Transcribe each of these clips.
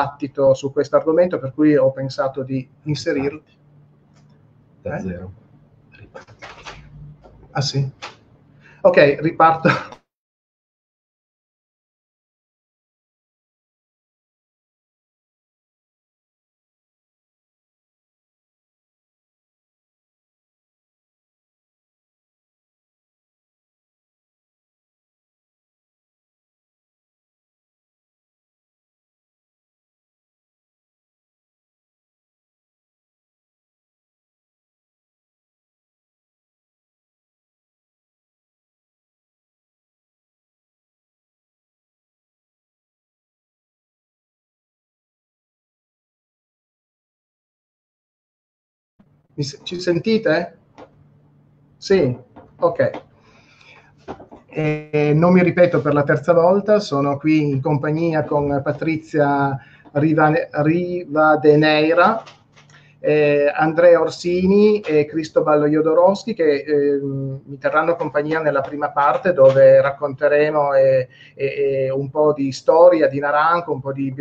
dibattito su questo argomento, per cui ho pensato di inserirlo. Da eh? zero. Ah sì? Ok, riparto. Ci sentite? Sì, ok. E non mi ripeto per la terza volta, sono qui in compagnia con Patrizia Rivadeneira, eh, Andrea Orsini e Cristobal Jodorowsky che eh, mi terranno compagnia nella prima parte dove racconteremo eh, un po' di storia di Naranco, un po' di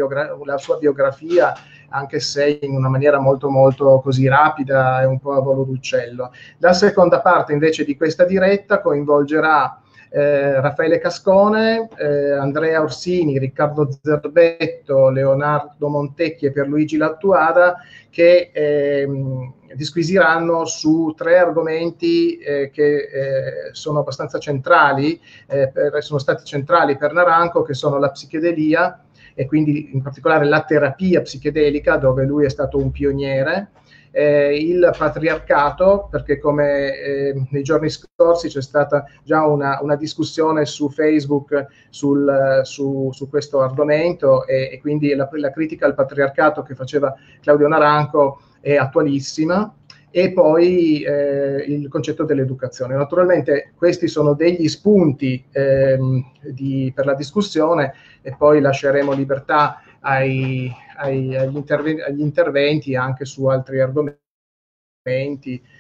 la sua biografia anche se in una maniera molto molto così rapida e un po' a volo d'uccello. La seconda parte invece di questa diretta coinvolgerà eh, Raffaele Cascone, eh, Andrea Orsini, Riccardo Zerbetto, Leonardo Montecchi e Pierluigi Lattuada che ehm, disquisiranno su tre argomenti eh, che eh, sono abbastanza centrali, eh, per, sono stati centrali per Naranco, che sono la psichedelia, e quindi in particolare la terapia psichedelica dove lui è stato un pioniere, eh, il patriarcato, perché come eh, nei giorni scorsi c'è stata già una, una discussione su Facebook sul, su, su, questo argomento e, e quindi la, la, critica al patriarcato che faceva Claudio Naranco è attualissima e poi eh, il concetto dell'educazione. Naturalmente questi sono degli spunti ehm, di, per la discussione e poi lasceremo libertà ai, ai, agli, interve- agli, interventi anche su altri argomenti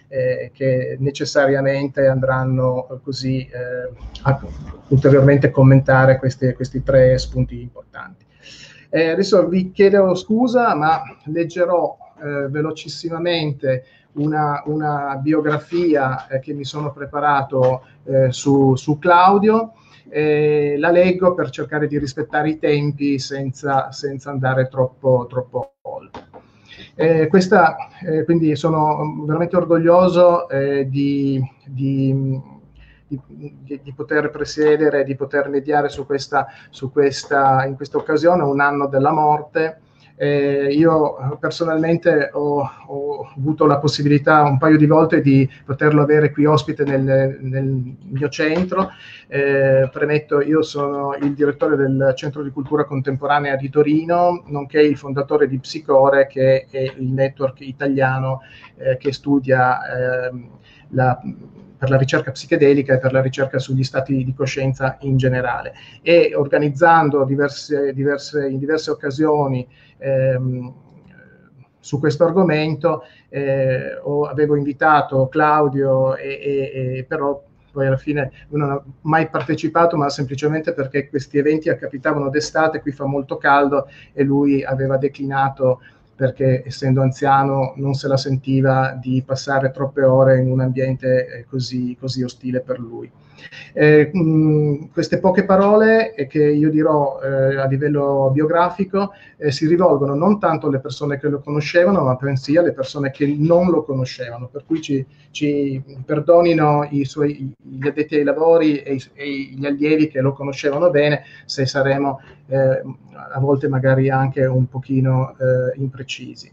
eh, che necessariamente andranno così eh, a ulteriormente commentare questi, questi tre spunti importanti. Eh, adesso vi chiedo scusa, ma leggerò eh, velocissimamente una, una biografia eh, che mi sono preparato eh, su, su, Claudio. Eh, la leggo per cercare di rispettare i tempi senza, senza andare troppo, troppo oltre. Eh, questa, eh, quindi sono veramente orgoglioso eh, di, di, di, di, poter presiedere, di poter mediare su questa, su questa, in questa occasione, un anno della morte eh, io personalmente ho, ho, avuto la possibilità un paio di volte di poterlo avere qui ospite nel, nel mio centro. Eh, premetto, io sono il direttore del Centro di Cultura Contemporanea di Torino, nonché il fondatore di Psicore, che è il network italiano eh, che studia ehm, la per la ricerca psichedelica e per la ricerca sugli stati di coscienza in generale. E organizzando diverse, diverse, in diverse occasioni ehm, su questo argomento, eh, ho, avevo invitato Claudio, e, e, e però poi alla fine non ha mai partecipato, ma semplicemente perché questi eventi capitavano d'estate, qui fa molto caldo e lui aveva declinato perché essendo anziano non se la sentiva di passare troppe ore in un ambiente eh, così, così ostile per lui. Eh, mh, queste poche parole eh, che io dirò eh, a livello biografico eh, si rivolgono non tanto alle persone che lo conoscevano, ma bensì alle persone che non lo conoscevano, per cui ci, ci perdonino i suoi, gli addetti ai lavori e, e, gli allievi che lo conoscevano bene se saremo eh, a volte magari anche un pochino eh, imprecisi.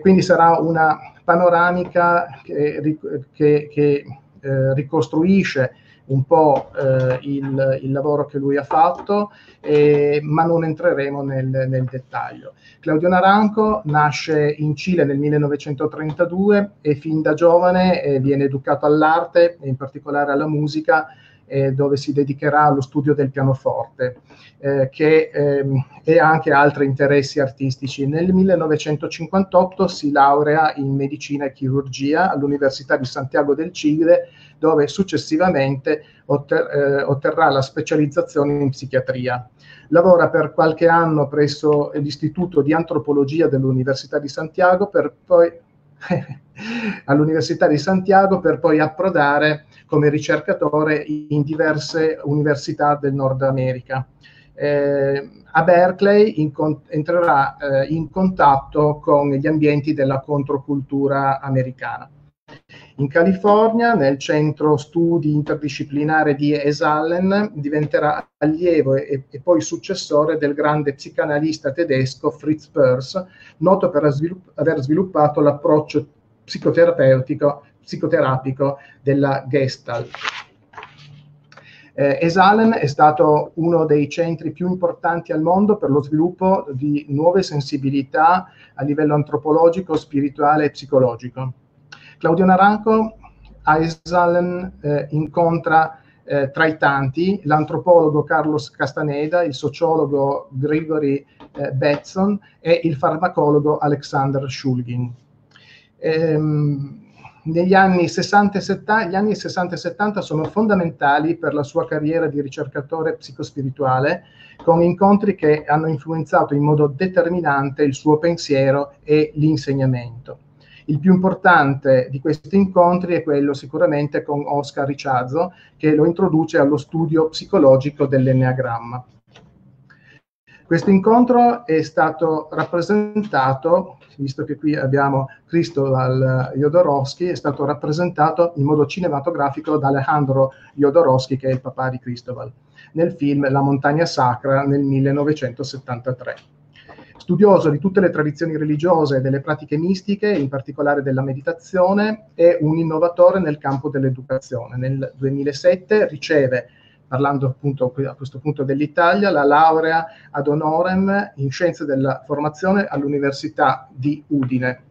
quindi sarà una panoramica che, che, che ricostruisce un po' eh, il, il, lavoro che lui ha fatto, eh, ma non entreremo nel, nel, dettaglio. Claudio Naranco nasce in Cile nel 1932 e fin da giovane eh, viene educato all'arte e in particolare alla musica eh, dove si dedicherà allo studio del pianoforte, eh, che ehm, e anche altri interessi artistici. Nel 1958 si laurea in medicina e chirurgia all'Università di Santiago del Cile, dove successivamente otter, eh, otterrà la specializzazione in psichiatria. lavora per qualche anno presso l'Istituto di Antropologia dell'Università di Santiago per poi all'Università di Santiago per poi approdare come ricercatore in diverse università del Nord America. Eh, a Berkeley in entrerà eh, in contatto con gli ambienti della controcultura americana. In California, nel centro studi interdisciplinare di Esalen, diventerà allievo e, e, poi successore del grande psicanalista tedesco Fritz Perls, noto per aver sviluppato l'approccio psicoterapeutico, psicoterapico della Gestalt. Eh, Esalen è stato uno dei centri più importanti al mondo per lo sviluppo di nuove sensibilità a livello antropologico, spirituale e psicologico. Claudio Naranco a Esalen eh, incontra eh, tra i tanti l'antropologo Carlos Castaneda, il sociologo Grigory eh, Betson e il farmacologo Alexander Shulgin. Ehm, negli anni 60 e 70, gli anni 60 e 70 sono fondamentali per la sua carriera di ricercatore psicospirituale, con incontri che hanno influenzato in modo determinante il suo pensiero e l'insegnamento. Il più importante di questi incontri è quello sicuramente con Oscar Ricciazzo, che lo introduce allo studio psicologico dell'enneagramma. Questo incontro è stato rappresentato, visto che qui abbiamo Krzysztof Jodorowsky, è stato rappresentato in modo cinematografico da Alejandro Jodorowsky, che è il papà di Cristobal, nel film La montagna sacra nel 1973. Studioso di tutte le tradizioni religiose e delle pratiche mistiche, in particolare della meditazione, è un innovatore nel campo dell'educazione. Nel 2007 riceve, parlando appunto a questo punto dell'Italia, la laurea ad honorem in scienze della formazione all'Università di Udine.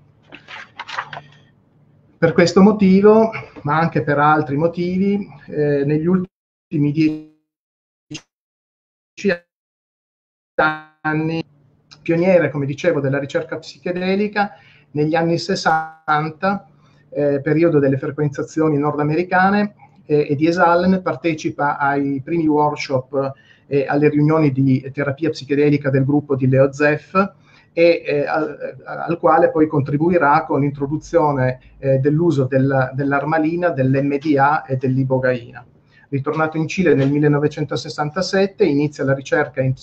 Per questo motivo, ma anche per altri motivi, eh, negli ultimi dieci anni pioniere, come dicevo, della ricerca psichedelica negli anni 60, eh, periodo delle frequenzazioni nordamericane, eh, e di Esalen partecipa ai primi workshop e eh, alle riunioni di terapia psichedelica del gruppo di Leo Zeff e eh, al, al, quale poi contribuirà con l'introduzione eh, dell'uso del, dell'armalina, dell'MDA e dell'ibogaina. Ritornato in Cile nel 1967, inizia la ricerca in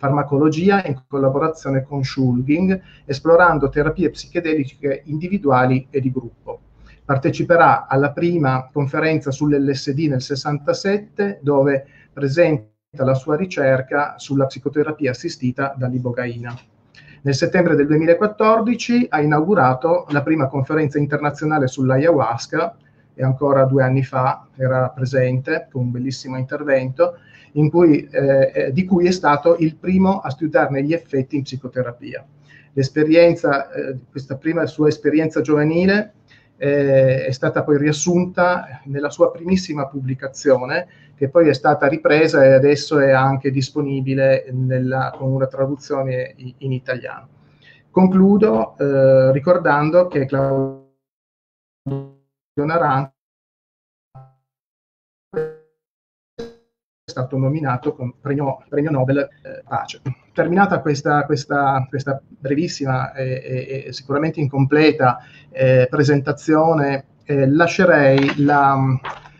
psicofarmacologia in collaborazione con Schulging, esplorando terapie psichedeliche individuali e di gruppo. Parteciperà alla prima conferenza sull'LSD nel 67, dove presenta la sua ricerca sulla psicoterapia assistita dall'ibogaina. Nel settembre del 2014 ha inaugurato la prima conferenza internazionale sull'ayahuasca, e ancora due anni fa era presente con un bellissimo intervento, cui, eh, eh, di cui è stato il primo a studiarne gli effetti in psicoterapia. L'esperienza, eh, questa prima sua esperienza giovanile eh, è stata poi riassunta nella sua primissima pubblicazione, che poi è stata ripresa e adesso è anche disponibile nella, con una traduzione in, in italiano. Concludo eh, ricordando che Claudio Naranjo stato nominato con premio, premio Nobel eh, Pace. Terminata questa, questa, questa brevissima e, e, sicuramente incompleta eh, presentazione, eh, lascerei la,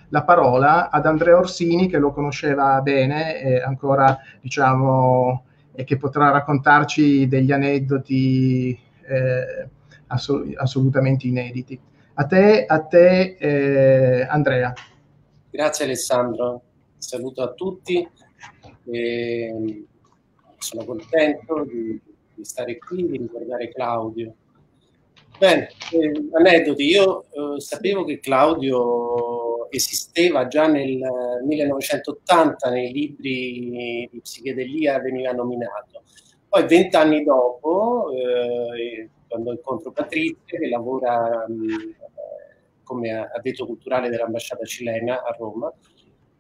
la, parola ad Andrea Orsini, che lo conosceva bene e ancora, diciamo, e che potrà raccontarci degli aneddoti eh, assol- assolutamente inediti. A te, a te eh, Andrea. Grazie Alessandro, saluto a tutti. E sono contento di, di, stare qui, di ricordare Claudio. Bene, eh, aneddoti. Io eh, sapevo che Claudio esisteva già nel 1980 nei libri di psichedelia veniva nominato. Poi vent'anni dopo, eh, quando incontro Patrizia, che lavora mh, come addetto culturale dell'ambasciata cilena a Roma.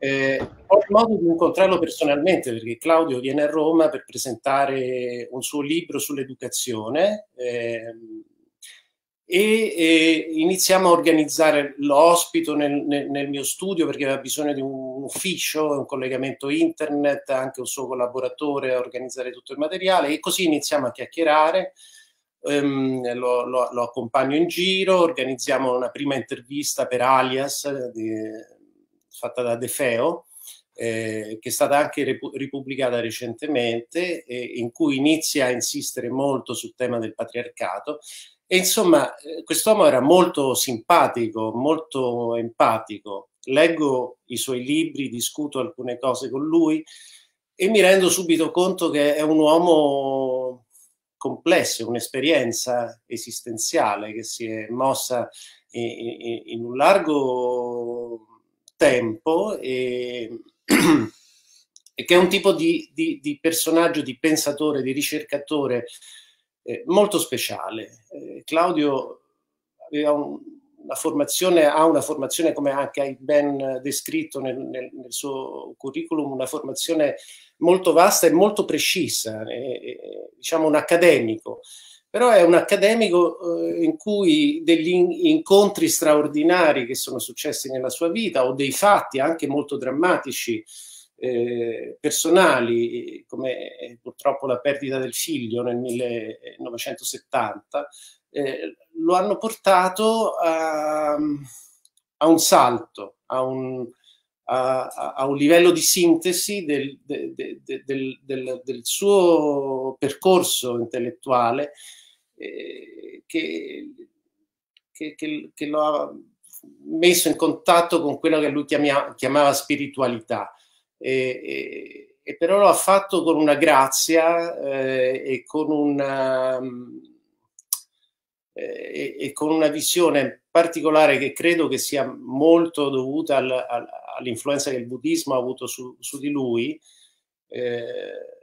Eh, ho modo di incontrarlo personalmente perché Claudio viene a Roma per presentare un suo libro sull'educazione eh, e, e iniziamo a organizzare, l'ospito nel, nel, nel, mio studio perché aveva bisogno di un ufficio, un collegamento internet, anche un suo collaboratore a organizzare tutto il materiale e così iniziamo a chiacchierare. Um, lo, lo, lo, accompagno in giro, organizziamo una prima intervista per Alias di, fatta da De Feo, eh, che è stata anche ripubblicata recentemente, eh, in cui inizia a insistere molto sul tema del patriarcato e insomma, eh, quest'uomo era molto simpatico, molto empatico. Leggo i suoi libri, discuto alcune cose con lui e mi rendo subito conto che è un uomo complesso, un'esperienza esistenziale che si è mossa in un largo tempo e, e, che è un tipo di, di, di personaggio, di pensatore, di ricercatore eh, molto speciale. Eh, Claudio aveva un, una formazione, ha una formazione, come anche hai ben descritto nel, nel, nel suo curriculum, una formazione molto vasta e molto precisa, eh, diciamo un accademico però è un accademico eh, in cui degli in- incontri straordinari che sono successi nella sua vita o dei fatti anche molto drammatici eh, personali, come purtroppo la perdita del figlio nel 1970, eh, lo hanno portato a, a un salto, a un, a, a, un livello di sintesi del, de, de, de, del, del suo percorso intellettuale eh, che, che, che, che, lo ha messo in contatto con quello che lui chiamava, chiamava spiritualità e, e, però lo ha fatto con una grazia eh, e, con una, eh, e, con una visione particolare che credo che sia molto dovuta al, al, all'influenza che il buddismo ha avuto su, su di lui. Eh,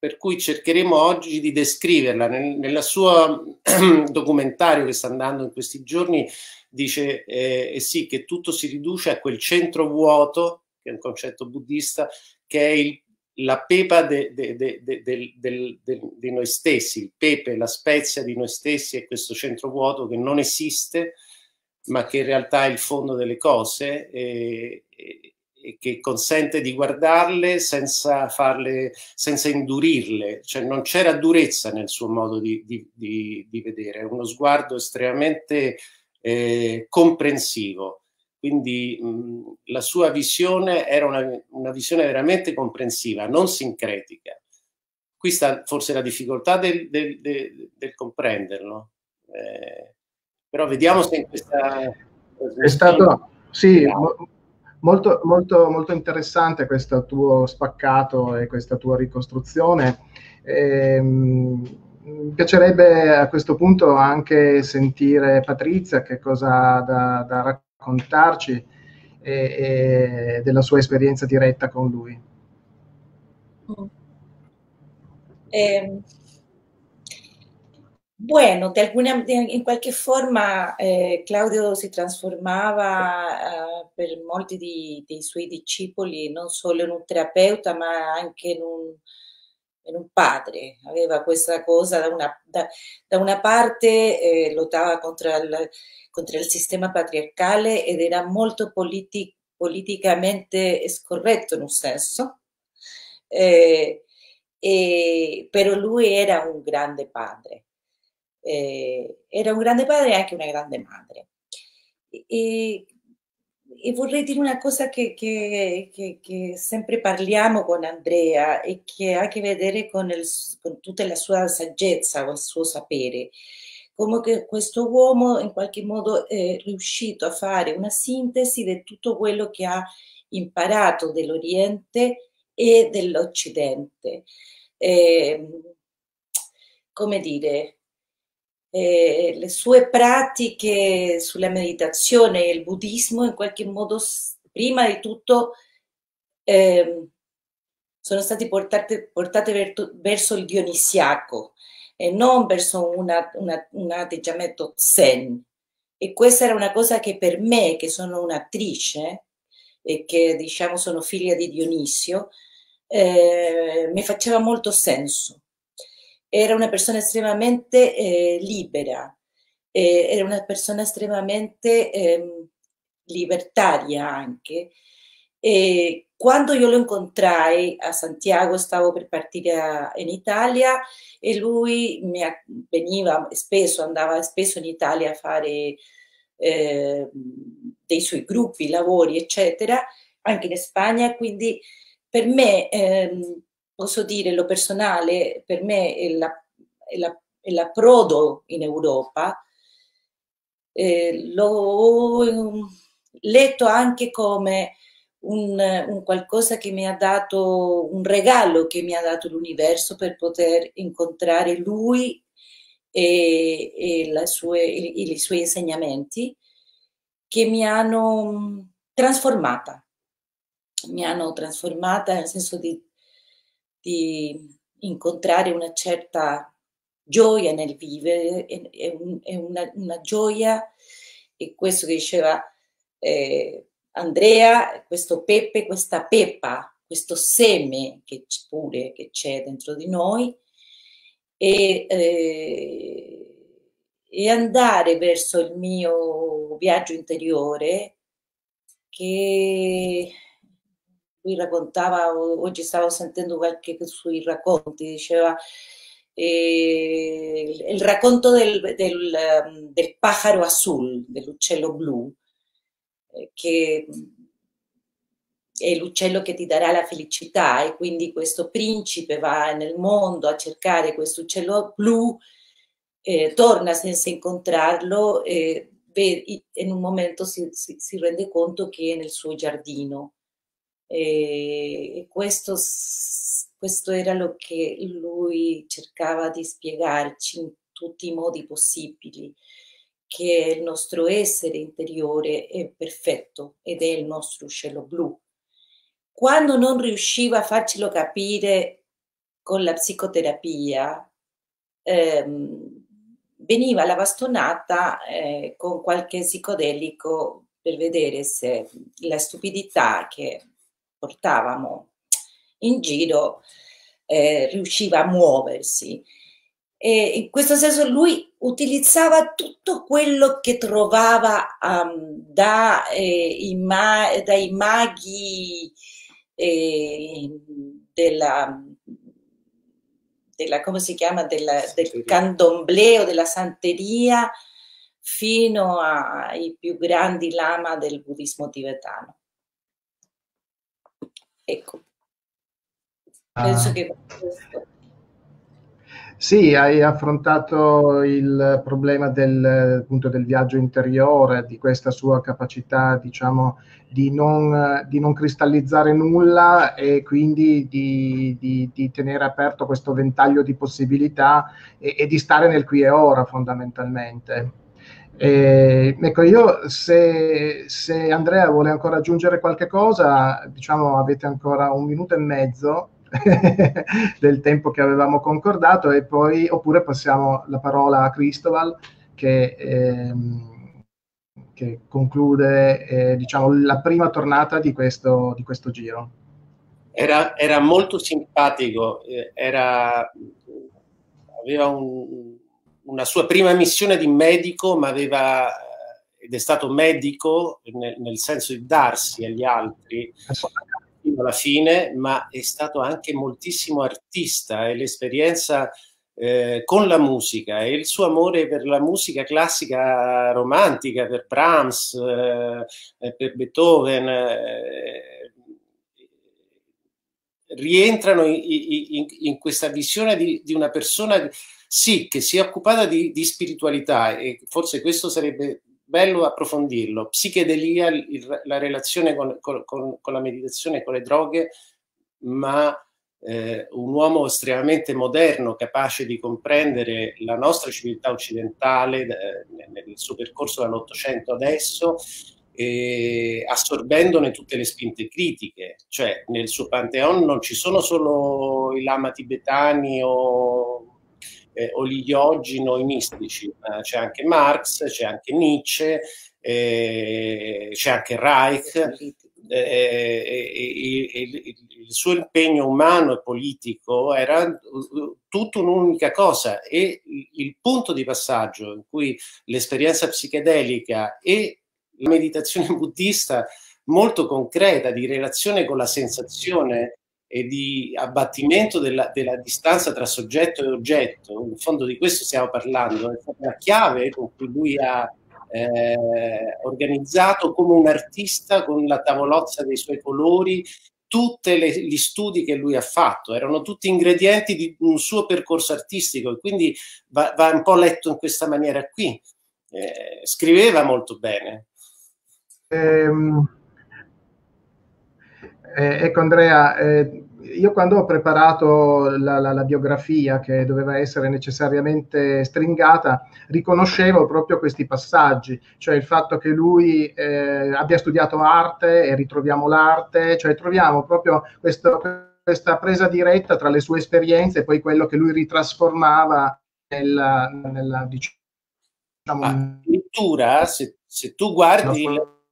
per cui cercheremo oggi di descriverla. Nel, nella sua documentario che sta andando in questi giorni dice eh, eh sì che tutto si riduce a quel centro vuoto che è un concetto buddista, che è il, la pepa de, de, de, di noi stessi, il pepe, la spezia di noi stessi è questo centro vuoto che non esiste, ma che in realtà è il fondo delle cose e, e, che consente di guardarle senza farle, senza indurirle, cioè non c'era durezza nel suo modo di, di, di, di vedere, uno sguardo estremamente eh, comprensivo quindi mh, la sua visione era una, una, visione veramente comprensiva, non sincretica. Qui sta forse la difficoltà del, del, del, del comprenderlo. Eh, però vediamo se in questa... È stato, sì, mo, molto, molto, molto interessante questo tuo spaccato e questa tua ricostruzione. Eh, mi piacerebbe a questo punto anche sentire Patrizia che cosa ha da, da raccontarci e, e della sua esperienza diretta con lui. Eh, bueno, de alguna, de, in qualche forma eh, Claudio si trasformava eh, per molti di, dei suoi discepoli non solo in un terapeuta ma anche in un, in un padre. Aveva questa cosa da una, da, da una parte eh, lottava contro il contro il sistema patriarcale ed era molto politi- politicamente scorretto in un senso, eh, però lui era un grande padre, eh, era un grande padre e anche una grande madre. E, e vorrei dire una cosa che, che, che, che, sempre parliamo con Andrea e che ha a che vedere con, il, con tutta la sua saggezza, con il suo sapere come che questo uomo in qualche modo è riuscito a fare una sintesi di tutto quello che ha imparato dell'Oriente e dell'Occidente. Eh, come dire, eh, le sue pratiche sulla meditazione e il buddismo in qualche modo, prima di tutto, eh, sono state portate, portate verso il dionisiaco, e non verso una, una, un atteggiamento zen. E questa era una cosa che per me, che sono un'attrice e che diciamo sono figlia di Dionisio, eh, mi faceva molto senso. Era una persona estremamente eh, libera, eh, era una persona estremamente ehm, libertaria anche. Quando io lo incontrai a Santiago, stavo per partire a, in Italia e lui mi, veniva spesso, andava spesso in Italia a fare eh, dei suoi gruppi, lavori, eccetera, anche in Spagna, quindi per me, ehm, posso dire lo personale, per me è, la, è, la, è l'approdo in Europa, eh, l'ho letto anche come un, un, qualcosa che mi ha dato, un regalo che mi ha dato l'universo per poter incontrare lui e, e sue, i, i suoi insegnamenti che mi hanno trasformata, mi hanno trasformata nel senso di, di incontrare una certa gioia nel vivere, è, un, è una, una, gioia, e questo che diceva eh, Andrea, questo pepe, questa peppa, questo seme che pure che c'è dentro di noi, e, eh, e andare verso il mio viaggio interiore che lui raccontava, oggi stavo sentendo qualche sui racconti, diceva eh, il racconto del, del, del pájaro azul, dell'uccello blu, eh, che è l'uccello che ti darà la felicità e quindi questo principe va nel mondo a cercare questo uccello blu, eh, torna senza incontrarlo e in un momento si, si, si, rende conto che è nel suo giardino. E, questo, questo era lo che lui cercava di spiegarci in tutti i modi possibili che il nostro essere interiore è perfetto ed è il nostro cielo blu. Quando non riusciva a farcelo capire con la psicoterapia, ehm, veniva la bastonata eh, con qualche psicodelico per vedere se la stupidità che portavamo in giro eh, riusciva a muoversi. E in questo senso lui utilizzava tutto quello che trovava um, da, eh, ma, dai maghi eh, della, della, come si chiama, della, del candombleo, della santeria, fino ai più grandi lama del buddismo tibetano. Ecco, penso ah. che questo sì, hai affrontato il problema del, appunto, del viaggio interiore, di questa sua capacità, diciamo, di non, di non cristallizzare nulla e quindi di, di, di, tenere aperto questo ventaglio di possibilità e, e di stare nel qui e ora, fondamentalmente. E, ecco, io se, se Andrea vuole ancora aggiungere qualche cosa, diciamo, avete ancora un minuto e mezzo del tempo che avevamo concordato e poi oppure passiamo la parola a Cristobal che, ehm, che conclude eh, diciamo, la prima tornata di questo, di questo giro. Era, era, molto simpatico, eh, era, aveva un, una sua prima missione di medico, ma aveva ed è stato medico nel, nel senso di darsi agli altri fino alla fine, ma è stato anche moltissimo artista. E l'esperienza eh, con la musica e il suo amore per la musica classica romantica, per Brahms, eh, per Beethoven, eh, rientrano in, in, in, questa visione di, di, una persona, sì, che si è occupata di, di spiritualità e forse questo sarebbe bello approfondirlo. Psichedelia, il, la relazione con, con, con, la meditazione e con le droghe, ma eh, un uomo estremamente moderno, capace di comprendere la nostra civiltà occidentale eh, nel suo percorso dall'Ottocento adesso, eh, assorbendone tutte le spinte critiche, cioè nel suo pantheon non ci sono solo i lama tibetani o eh, o gli mistici. Eh, c'è anche Marx, c'è anche Nietzsche, eh, c'è anche Reich. eh, il, il, suo impegno umano e politico era tutto un'unica cosa e il punto di passaggio in cui l'esperienza psichedelica e la meditazione buddista molto concreta di relazione con la sensazione e di abbattimento della, della, distanza tra soggetto e oggetto, in fondo di questo stiamo parlando, è stata la chiave con cui lui ha eh, organizzato come un artista con la tavolozza dei suoi colori, tutti gli studi che lui ha fatto, erano tutti ingredienti di un suo percorso artistico e quindi va, va un po' letto in questa maniera qui. Eh, scriveva molto bene. Um eh, ecco Andrea, eh, io quando ho preparato la, la, la, biografia che doveva essere necessariamente stringata, riconoscevo proprio questi passaggi, cioè il fatto che lui eh, abbia studiato arte e ritroviamo l'arte, cioè troviamo proprio questo, questa presa diretta tra le sue esperienze e poi quello che lui ritrasformava nella, nella diciamo, addirittura se, se, tu guardi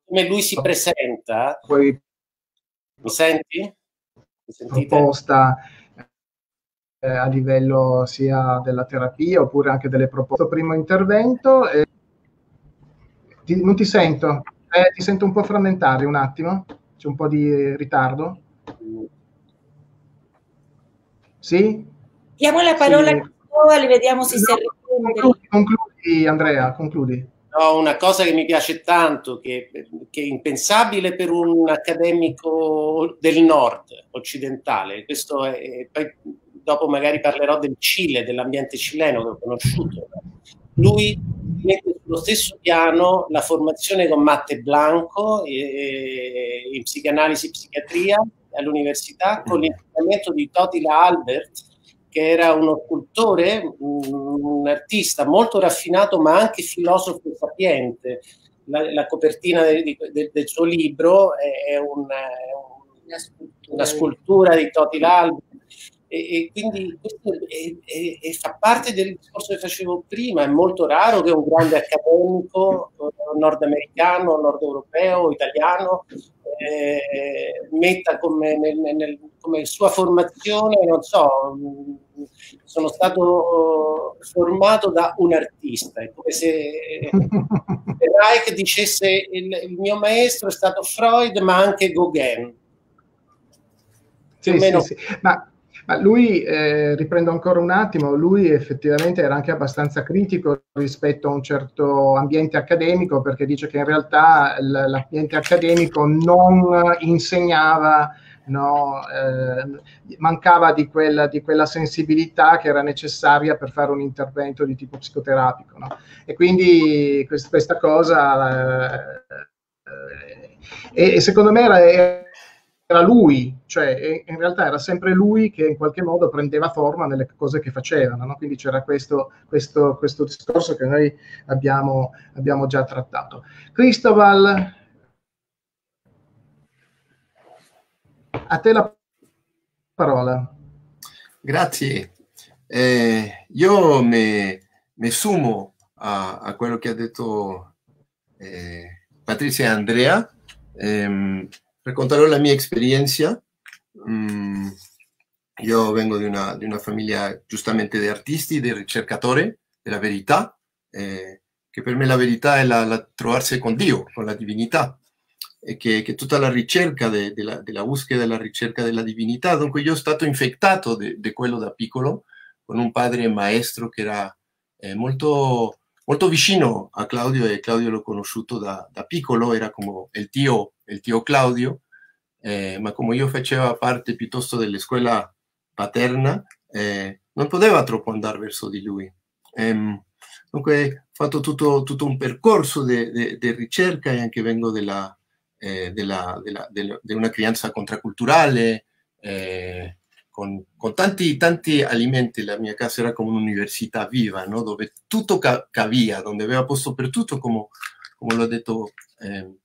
come lui si presenta, poi mi senti? Mi proposta eh, a livello sia della terapia oppure anche delle proposte. Primo intervento, eh, ti, non ti sento, eh, ti sento un po' frammentario un attimo, c'è un po' di ritardo. Sì? Diamo la parola sì. a Cristóbal vediamo se no, si. Concludi, concludi Andrea, concludi. No, una cosa che mi piace tanto, che, che, è impensabile per un accademico del nord occidentale, questo è, poi dopo magari parlerò del Cile, dell'ambiente cileno che ho conosciuto. Lui mette sullo stesso piano la formazione con Matte Blanco eh, in psicanalisi e psichiatria all'università con l'insegnamento di Totila Albert che era uno scultore, un, artista molto raffinato, ma anche filosofo sapiente. La, la copertina de, de, del suo libro è, un, una, scultura. una, scultura. di Toti Lalbi. E, e, quindi questo è, è, è, fa parte del discorso che facevo prima. È molto raro che un grande accademico eh, nordamericano, nord europeo, italiano eh, metta come, nel, nel, come, sua formazione, non so, sono stato formato da un artista, è come se Reich dicesse il, il, mio maestro è stato Freud ma anche Gauguin. Sì, sì, sì. Ma ma lui, eh, riprendo ancora un attimo, lui effettivamente era anche abbastanza critico rispetto a un certo ambiente accademico perché dice che in realtà l'ambiente accademico non insegnava, no, eh, mancava di quella, di quella, sensibilità che era necessaria per fare un intervento di tipo psicoterapico. No? E quindi quest, questa cosa... Eh, eh e, secondo me era, era lui, cioè in realtà era sempre lui che in qualche modo prendeva forma nelle cose che facevano, no? quindi c'era questo, questo, questo, discorso che noi abbiamo, abbiamo già trattato. Cristobal, a te la parola. Grazie. Eh, io mi, sumo a, a, quello che ha detto eh, Patrizia e Andrea. Eh, racconterò la mia esperienza. Mm, io vengo di una, di una, famiglia giustamente di artisti, di ricercatori della verità, eh, che per me la verità è la, la, trovarsi con Dio, con la divinità, e che, che tutta la ricerca de, de la, della ricerca della divinità, dunque io sono stato infettato di quello da piccolo, con un padre maestro che era eh, molto, molto vicino a Claudio e Claudio l'ho conosciuto da, da piccolo, era come il tio il tio Claudio, eh, ma come io facevo parte piuttosto dell'escuola paterna, eh, non poteva troppo andare verso di lui. Eh, dunque ho fatto tutto, tutto un percorso di ricerca e anche vengo eh, della, della, della, di una crianza contraculturale, eh, con, con, tanti, tanti alimenti. La mia casa era come un'università viva, no? dove tutto ca- cavia, dove aveva posto per tutto, come, come l'ho detto eh,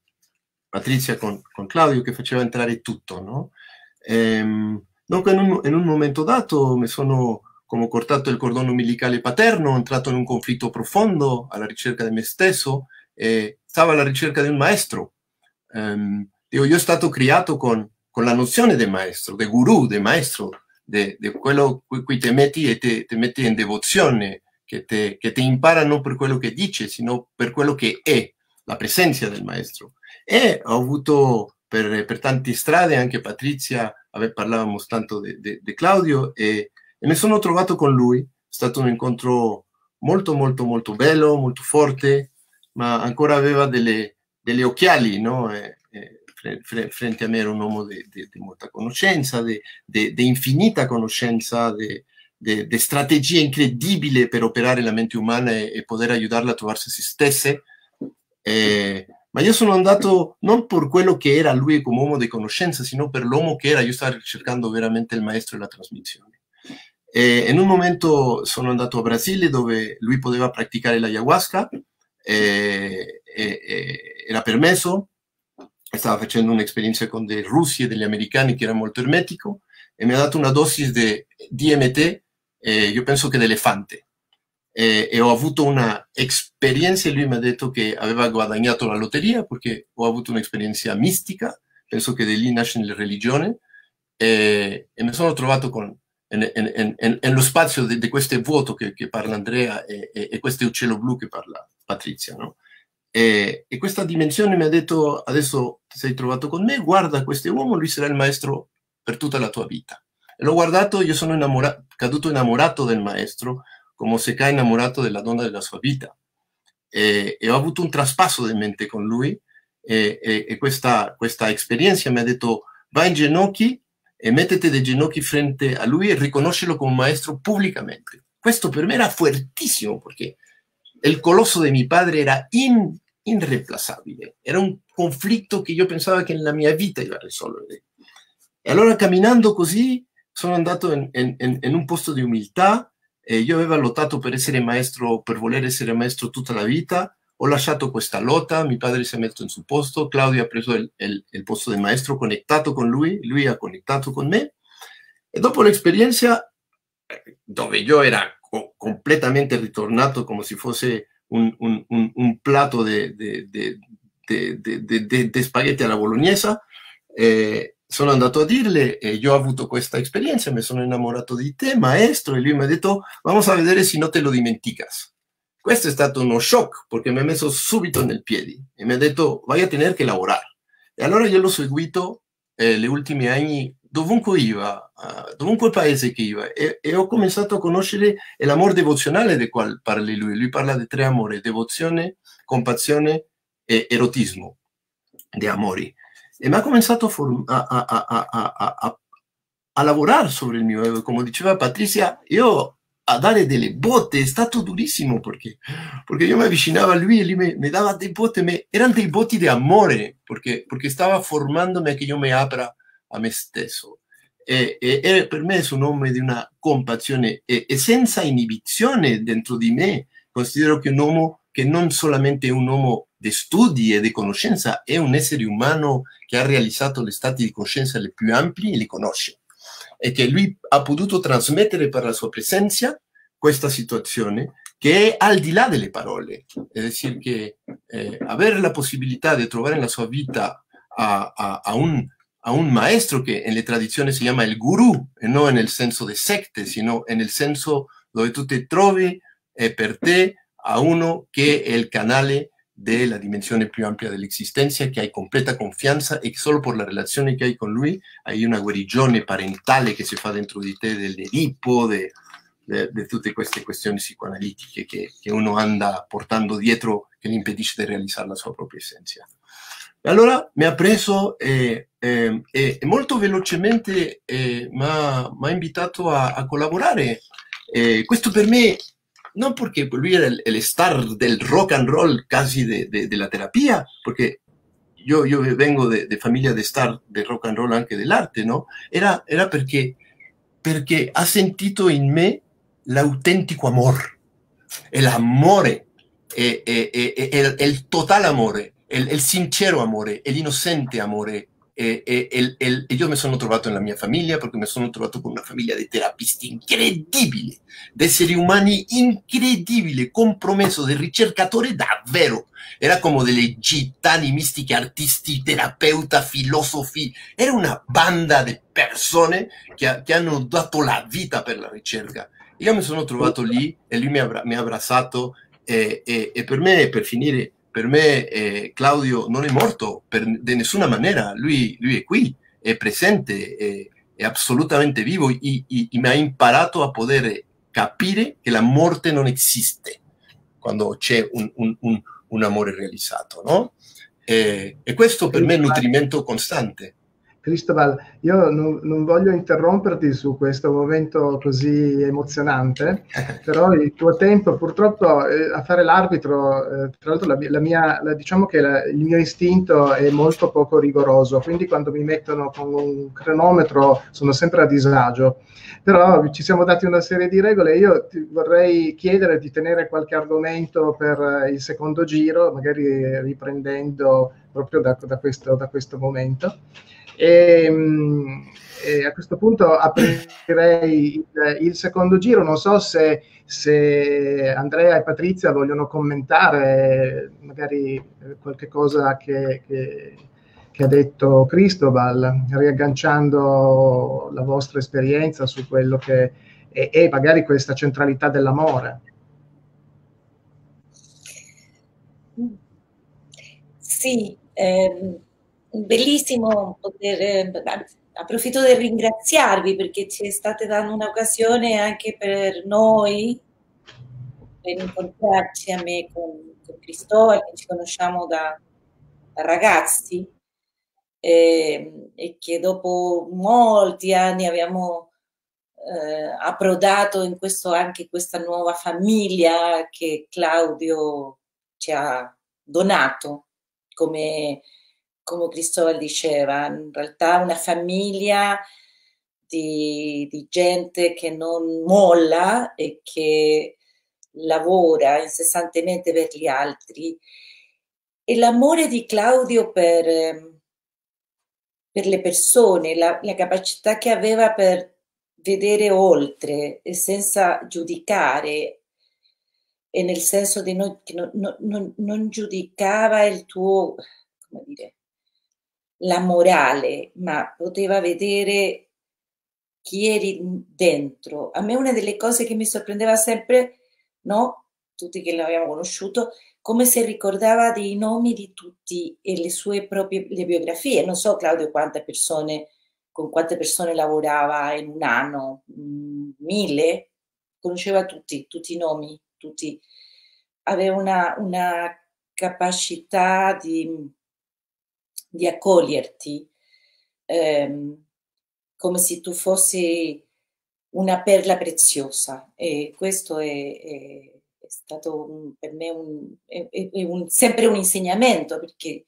Patrizia con, con, Claudio che faceva entrare tutto, no? Ehm, dunque in un, in un, momento dato mi sono come cortato il cordone umbilicale paterno, entrato in un conflitto profondo alla ricerca di me stesso e stavo alla ricerca di un maestro. Ehm, dico, io sono stato criato con, con la nozione del maestro, del guru, del maestro, di quello cui ti metti e ti, ti metti in devozione, che ti, che ti impara non per quello che dice, sino per quello che è, la presenza del maestro. E ho avuto per, per tante strade, anche Patrizia, parlavamo tanto di Claudio, e, e mi sono trovato con lui, è stato un incontro molto molto molto bello, molto forte, ma ancora aveva delle, delle occhiali, no? E, e, frente a me era un uomo di molta conoscenza, di infinita conoscenza, di strategie incredibili per operare la mente umana e, e poter aiutarla a trovarsi se stesse. Eh, ma io sono andato non per quello che era lui come uomo di conoscenza, sino per l'uomo che era. Io stavo cercando veramente il maestro della trasmissione. E in un momento sono andato a Brasile dove lui poteva praticare l'ayahuasca, e, e, e era permesso, stava facendo un'esperienza con dei russi e degli americani che era molto ermetico e mi ha dato una dosis di DMT, eh, io penso che d'elefante. Eh, e ho avuto una esperienza, lui mi ha detto che aveva guadagnato la lotteria perché ho avuto un'esperienza mistica, penso che da lì nasce la religione, e, e mi sono trovato con, nello spazio di, questo vuoto che, che parla Andrea e, e, e, questo uccello blu che parla Patrizia. No? E, e, questa dimensione mi ha detto, adesso ti sei trovato con me, guarda questo uomo, lui sarà il maestro per tutta la tua vita. E l'ho guardato, io sono innamora- caduto innamorato del maestro, come se cae innamorato della donna della sua vita. E, e ho avuto un traspasso di mente con lui e, e questa, questa esperienza mi ha detto vai in ginocchi e mettete dei ginocchi frente a lui e riconoscelo come maestro pubblicamente. Questo per me era fortissimo perché il colosso di mio padre era in, irreemplazabile, era un conflitto che io pensavo che nella mia vita iba a risolvere. E allora camminando così sono andato in, un posto di umiltà e io avevo lottato per essere maestro, per voler essere maestro tutta la vita, ho lasciato questa lotta, mio padre si è messo in suo posto, Claudio ha preso il, il, il posto di maestro, connettato con lui, lui ha connettato con me. E dopo l'esperienza eh, dove io era co- completamente ritornato come se fosse un, un, un, un plato di spaghetti alla bolognese, eh, sono andato a dirle, eh, io ho avuto questa esperienza, mi sono innamorato di te, maestro, e lui mi ha detto, vamos a vedere se no te lo dimenticas. Questo è stato uno shock perché mi ha messo subito nel piedi e mi ha detto, vai a tener che lavorare. E allora io l'ho seguito eh, gli ultimi anni dovunque iva, uh, dovunque paese che iva, e, e, ho cominciato a conoscere l'amore devozionale del quale parla lui. Lui parla di tre amori, devozione, compassione e erotismo di amori. E mi ha cominciato a, a, a, a, lavorare sobre il mio, come diceva Patrizia, io a dare delle botte, è stato durissimo perché, perché io mi avvicinavo a lui e lui mi, mi dava dei botte, erano dei botti di amore, perché, perché stava formandomi a che io mi apra a me stesso. E, e, e per me è un uomo di una compassione e, e, senza inibizione dentro di me, considero che un uomo che non solamente è un uomo di studi e di conoscenza, è un essere umano che ha realizzato le stati di coscienza le più ampli e li conosce e che lui ha potuto trasmettere per la sua presenza questa situazione che è al di là delle parole. È decir, che eh, avere la possibilità di trovare nella sua vita a, a, a, un, a, un, maestro che nelle tradizioni si chiama il guru, e non nel senso di secte, sino nel senso dove tu ti trovi eh, per te a uno che è il canale de la dimensione più ampia dell'esistenza, che hai completa confianza e che solo per la relazione che hai con lui hai una guarigione parentale che si fa dentro di te dell'Edipo, di tutte queste questioni psicoanalitiche che, che, uno anda portando dietro che gli impedisce di realizzare la sua propria essenza. E allora mi ha preso e, e, e molto velocemente mi ha invitato a, a collaborare. questo per me no porque lui era el, star del rock and roll casi de, de, de la terapia, porque yo, yo vengo de, familia de star del rock and roll anche dell'arte, no? Era, era perché, perché ha sentito in me l'autentico amor, el amore, e, e, e, el, el total amore, el, el sincero amore, el inocente amore e, e, e, io mi sono trovato nella mia famiglia perché mi sono trovato con una famiglia di terapisti incredibili, di esseri umani incredibili, compromesso, di ricercatori davvero. Era come delle gitani mistiche, artisti, terapeuta, filosofi. Era una banda di persone che, che hanno dato la vita per la ricerca. Io mi sono trovato lì e lui mi ha, mi abbracciato e, e per me, per finire, per me eh, Claudio non è morto per, di nessuna maniera, lui, lui, è qui, è presente, è, è assolutamente vivo e, e, e, mi ha imparato a poter capire che la morte non esiste quando c'è un, un, un, un amore realizzato, no? E, e questo per me è un nutrimento costante. Cristobal, io non, non, voglio interromperti su questo momento così emozionante, però il tuo tempo purtroppo eh, a fare l'arbitro, eh, tra l'altro la, la mia, la, diciamo che la, il mio istinto è molto poco rigoroso, quindi quando mi mettono con un cronometro sono sempre a disagio, però ci siamo dati una serie di regole, io ti vorrei chiedere di tenere qualche argomento per il secondo giro, magari riprendendo proprio da, da, questo, da questo momento. E, ehm, e a questo punto aprirei il, il, secondo giro. Non so se, se, Andrea e Patrizia vogliono commentare magari eh, qualche cosa che, che, che ha detto Cristobal, riagganciando la vostra esperienza su quello che è, è magari questa centralità dell'amore. Sì, ehm, bellissimo poter, eh, approfitto del ringraziarvi perché ci state dando un'occasione anche per noi per incontrarci a me con, con Cristoforo, che ci conosciamo da, da ragazzi. E, e, che dopo molti anni abbiamo eh, approdato in questo, anche questa nuova famiglia che Claudio ci ha donato come come Cristobal diceva, in realtà una famiglia di, di gente che non molla e che lavora incessantemente per gli altri. E l'amore di Claudio per, per le persone, la, la, capacità che aveva per vedere oltre e senza giudicare, e nel senso di non, non, non, non giudicava il tuo, come dire, la morale, ma poteva vedere chi eri dentro. A me una delle cose che mi sorprendeva sempre, no? Tutti che l'abbiamo conosciuto, come se ricordava dei nomi di tutti e le sue proprie le biografie. Non so, Claudio, quante persone, con quante persone lavorava in un anno, mm, mille, conosceva tutti, tutti i nomi, tutti. Aveva una, una capacità di di accoglierti ehm, come se tu fossi una perla preziosa. E questo è, è, è stato un, per me un, è, un, sempre un insegnamento perché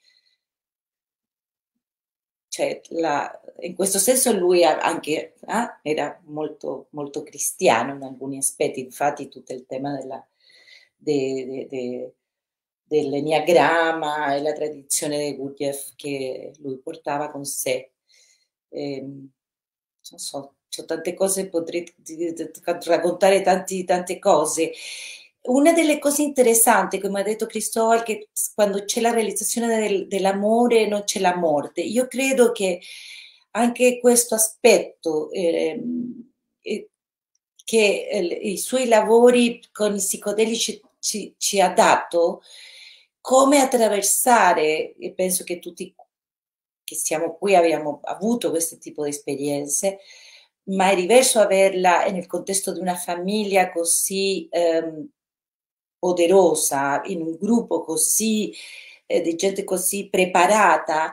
cioè, la, in questo senso lui anche eh, era molto, molto cristiano in alcuni aspetti, infatti tutto il tema della, de, de, de, dell'Enneagramma e la tradizione di Gurdjieff che lui portava con sé. E, ehm, non so, c'ho tante cose, potrei raccontare tanti, tante cose. Una delle cose interessanti, come ha detto Cristobal, che quando c'è la realizzazione del, dell'amore non c'è la morte. Io credo che anche questo aspetto ehm, eh, che eh, i suoi lavori con i psicodelici ci, ci ha dato come attraversare, e penso che tutti che siamo qui abbiamo avuto questo tipo di esperienze, ma è diverso averla nel contesto di una famiglia così ehm, poderosa, in un gruppo così, eh, di gente così preparata,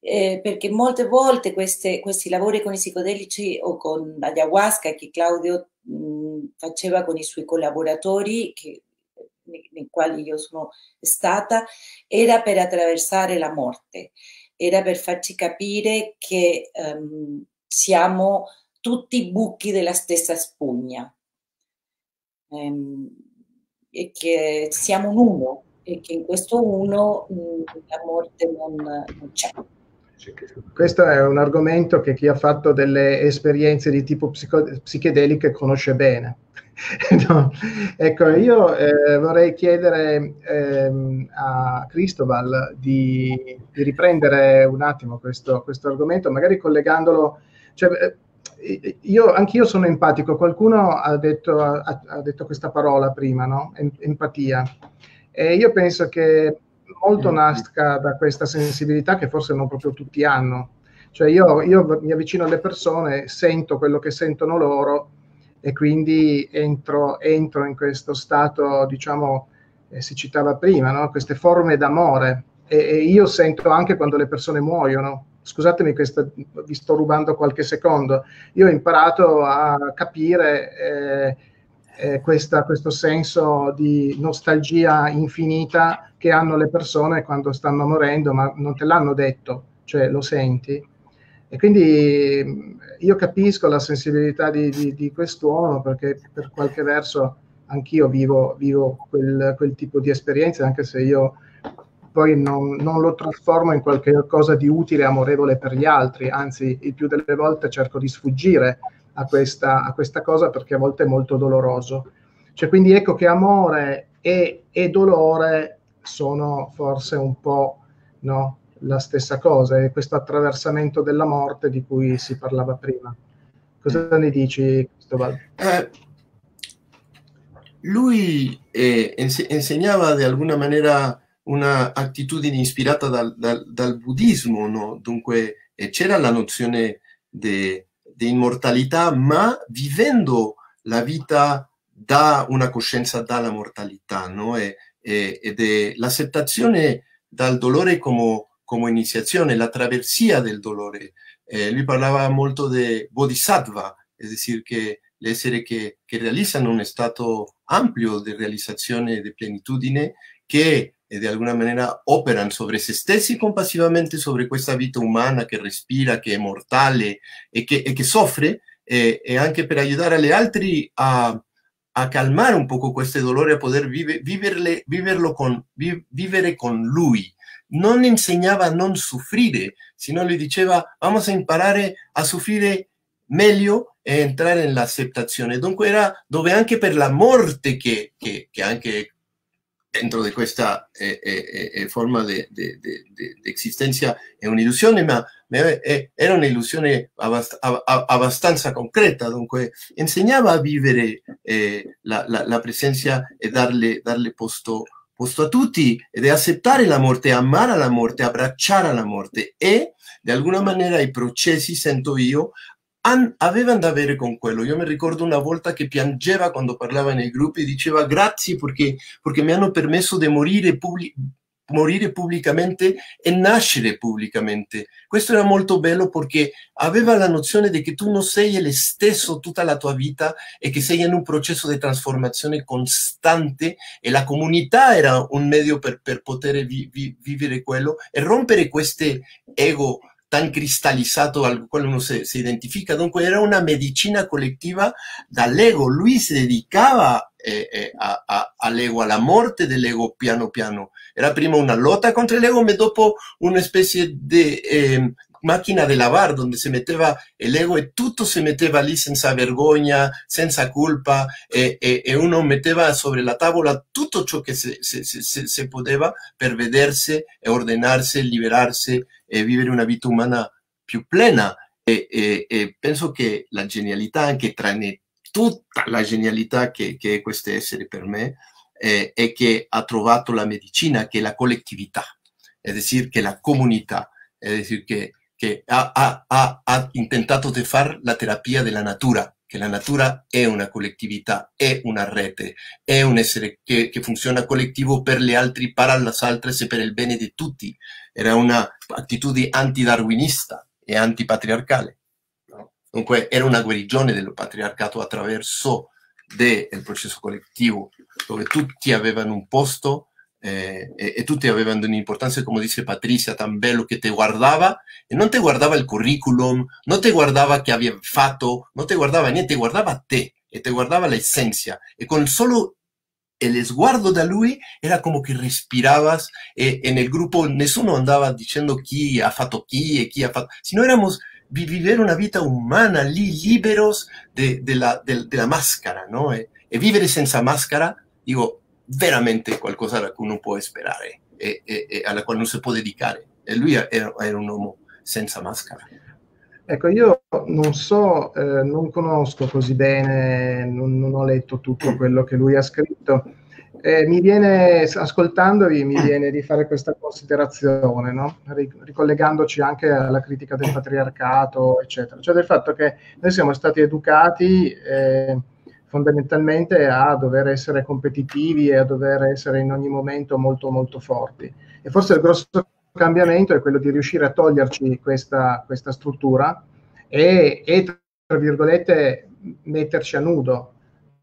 eh, perché molte volte queste, questi lavori con i psicodelici o con l'ayahuasca che Claudio mh, faceva con i suoi collaboratori, che nei, quali io sono stata, era per attraversare la morte, era per farci capire che um, siamo tutti buchi della stessa spugna um, e che siamo un uno e che in questo uno mh, la morte non, non c'è. Questo è un argomento che chi ha fatto delle esperienze di tipo psico- psichedeliche conosce bene. no. Ecco, io eh, vorrei chiedere ehm, a Cristobal di, di, riprendere un attimo questo, questo argomento, magari collegandolo. Cioè, eh, io, anch'io sono empatico, qualcuno ha detto, ha, ha detto questa parola prima, no? empatia. E io penso che molto mm. nasca da questa sensibilità che forse non proprio tutti hanno. Cioè io, io mi avvicino alle persone, sento quello che sentono loro e quindi entro, entro in questo stato, diciamo, eh, si citava prima, no? queste forme d'amore. E, e, io sento anche quando le persone muoiono. Scusatemi, questa, vi sto rubando qualche secondo. Io ho imparato a capire eh, eh, questa, questo senso di nostalgia infinita che hanno le persone quando stanno morendo, ma non te l'hanno detto, cioè lo senti. E quindi io capisco la sensibilità di, di, di quest'uomo perché per qualche verso anch'io vivo, vivo quel, quel, tipo di esperienze, anche se io poi non, non, lo trasformo in qualcosa di utile e amorevole per gli altri, anzi il più delle volte cerco di sfuggire a questa, a questa cosa perché a volte è molto doloroso. Cioè, quindi ecco che amore e, e dolore sono forse un po' no, la stessa cosa, è questo attraversamento della morte di cui si parlava prima. Cosa ne dici, Cristobal? Eh, lui eh, insegnava di alguna maniera una attitudine ispirata dal, dal, dal buddismo, no? dunque eh, c'era la nozione di immortalità, ma vivendo la vita da una coscienza dalla mortalità, no? e, e, ed è l'accettazione dal dolore come como iniciazione, la travesía del dolore. Eh, lui parlava molto di bodhisattva, es decir, che gli esseri che, che realizzano un stato ampio di realizzazione e di plenitudine che e di alguna maniera operano sobre se stessi compassivamente sobre questa vita umana che respira, che è mortale e che, e che soffre, e, e, anche per aiutare gli altri a, a calmare un poco questo dolore, a poter vive, viverle, viverlo con, vi, vivere con lui non insegnava a non soffrire, sino le diceva vamos a imparare a soffrire meglio e entrare nell'accettazione. Dunque era dove anche per la morte che, che, che anche dentro di questa eh, eh, eh, forma di esistenza è un'illusione, ma era un'illusione abbast abbastanza concreta, dunque insegnava a vivere eh, la, la, la, presenza darle, darle posto posto a tutti ed accettare la morte, amare la morte, abbracciare la morte e di alguna maniera i processi, sento io, an- avevano da avere con quello. Io mi ricordo una volta che piangeva quando parlava nei gruppi diceva grazie perché, perché mi hanno permesso di morire pubblic- morire pubblicamente e nascere pubblicamente. Questo era molto bello perché aveva la nozione di che tu non sei lo stesso tutta la tua vita e che sei in un processo di trasformazione costante e la comunità era un mezzo per, per poter vi, vi, vivere quello e rompere queste ego tan cristallizzato al quale uno si, si identifica. Dunque era una medicina collettiva dall'ego. Lui si dedicava eh, eh, all'ego, alla morte dell'ego piano piano. Era prima una lotta contro l'ego, ma dopo una specie di eh, macchina di lavar dove si metteva l'ego e tutto si metteva lì senza vergogna, senza colpa e, e, e uno metteva sopra la tavola tutto ciò che si, si, si, si poteva e vivere una vita umana più plena. E, e, e penso che la genialità, anche tra tutta la genialità che, che è questo essere per me, eh, è che ha trovato la medicina, che è la collettività, è decir, che la comunità, è decir, che, che ha, ha, ha, ha intentato di fare la terapia della natura, che la natura è una collettività, è una rete, è un essere che, che funziona collettivo per le altre, para le altre e per il bene di tutti era una attitudine antidarwinista e antipatriarcale. No? Dunque era una guarigione del patriarcato attraverso del processo collettivo, dove tutti avevano un posto eh, e, e, tutti avevano un'importanza, come dice Patrizia, tan bello che ti guardava e non ti guardava il curriculum, non ti guardava che avevi fatto, non ti guardava niente, guardava te e ti guardava l'essenza e con solo el sguardo da lui era come che respirabas e, e nel gruppo nessuno andava dicendo chi ha fatto chi e chi ha fatto, sino éramos vivere una vita umana lì liberos de, de la, de, de la maschera, no? E, e, vivere senza maschera, dico, veramente qualcosa da cui non può sperare e, e, e alla quale non si può dedicare. E lui era, era un uomo senza maschera. Ecco, io non so, eh, non conosco così bene, non, non, ho letto tutto quello che lui ha scritto. Eh, mi viene, ascoltandovi, mi viene di fare questa considerazione, no? ricollegandoci anche alla critica del patriarcato, eccetera. Cioè del fatto che noi siamo stati educati eh, fondamentalmente a dover essere competitivi e a dover essere in ogni momento molto, molto forti. E forse il grosso cambiamento è quello di riuscire a toglierci questa, questa struttura e, e, tra virgolette, metterci a nudo.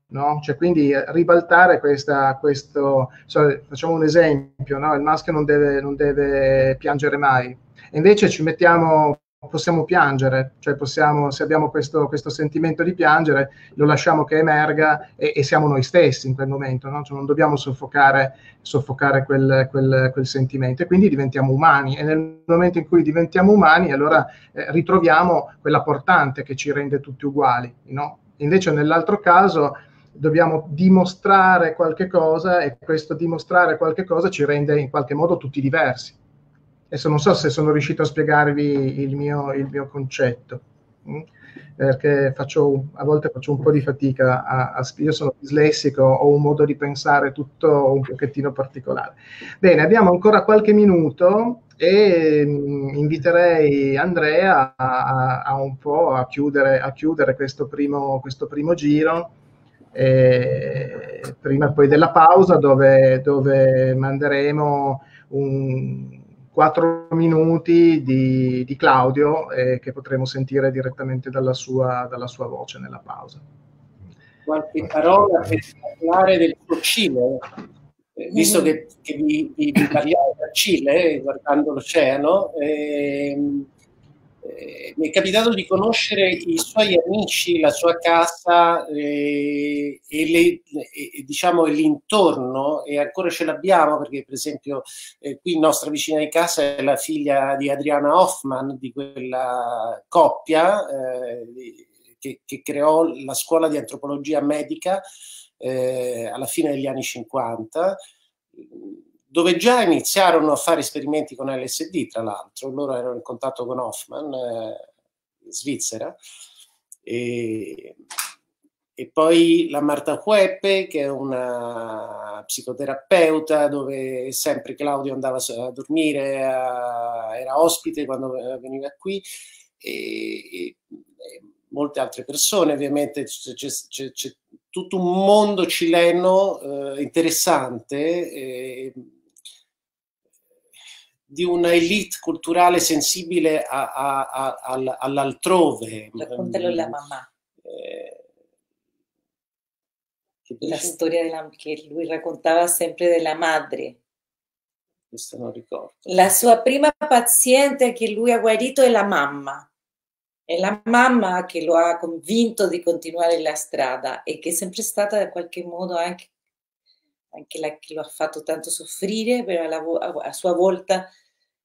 No? Cioè, quindi ribaltare questa, questo, so, facciamo un esempio, no? il maschio non deve, non deve piangere mai, e invece ci mettiamo possiamo piangere, cioè possiamo, se abbiamo questo, questo, sentimento di piangere, lo lasciamo che emerga e, e siamo noi stessi in quel momento, no? cioè non dobbiamo soffocare, soffocare quel, quel, quel, sentimento e quindi diventiamo umani e nel momento in cui diventiamo umani allora eh, ritroviamo quella portante che ci rende tutti uguali, no? invece nell'altro caso dobbiamo dimostrare qualche cosa e questo dimostrare qualche cosa ci rende in qualche modo tutti diversi. Adesso non so se sono riuscito a spiegarvi il mio, il mio concetto, mm? perché faccio, a volte faccio un po' di fatica a, a io sono dislessico, ho un modo di pensare tutto un pochettino particolare. Bene, abbiamo ancora qualche minuto e mh, inviterei Andrea a, a, un po' a chiudere, a chiudere questo, primo, questo primo giro. Eh, prima poi della pausa dove, dove manderemo un, quattro minuti di, di Claudio eh, che potremo sentire direttamente dalla sua, dalla sua voce nella pausa. Qualche parola per parlare del tuo Cile, eh, visto che, che vi, vi, vi parliamo del Cile, eh, guardando l'oceano. Eh, eh, mi è capitato di conoscere i suoi amici, la sua casa eh, e, le, e, diciamo l'intorno e ancora ce l'abbiamo perché per esempio eh, qui nostra vicina di casa è la figlia di Adriana Hoffman di quella coppia eh, che, che, creò la scuola di antropologia medica eh, alla fine degli anni 50 dove già iniziarono a fare esperimenti con LSD, tra l'altro, loro erano in contatto con Hoffman eh, in Svizzera, e, e, poi la Marta Hueppe, che è una psicoterapeuta, dove sempre Claudio andava a dormire, a, era ospite quando veniva qui, e, e molte altre persone, ovviamente c'è, c'è, c'è tutto un mondo cileno eh, interessante. Eh, di una elite culturale sensibile a, a, a, all'altrove. Raccontalo la mamma. Eh, la storia della, che lui raccontava sempre della madre. Questo non ricordo. La sua prima paziente che lui ha guarito è la mamma. È la mamma che lo ha convinto di continuare la strada e che è sempre stata in qualche modo anche anche la che lo ha fatto tanto soffrire, però a, a sua volta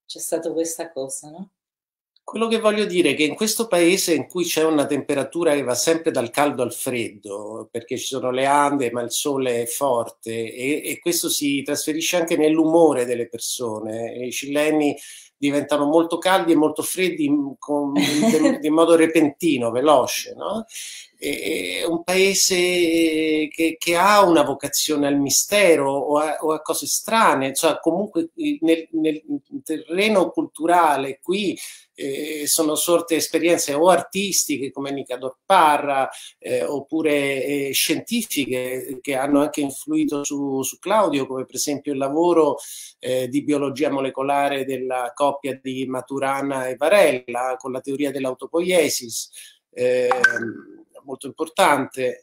c'è stata questa cosa, no? Quello che voglio dire è che in questo paese in cui c'è una temperatura che va sempre dal caldo al freddo, perché ci sono le Ande, ma il sole è forte, e, e questo si trasferisce anche nell'umore delle persone. I cileni diventano molto caldi e molto freddi in, con, in, in modo repentino, veloce. No? È un paese che, che, ha una vocazione al mistero o a, o a cose strane, cioè comunque nel, nel terreno culturale qui eh, sono sorte esperienze o artistiche come Nicador Parra eh, oppure eh, scientifiche che hanno anche influito su, su, Claudio, come per esempio il lavoro eh, di biologia molecolare della coppia di Maturana e Varella con la teoria dell'autopoiesis, ehm, molto importante.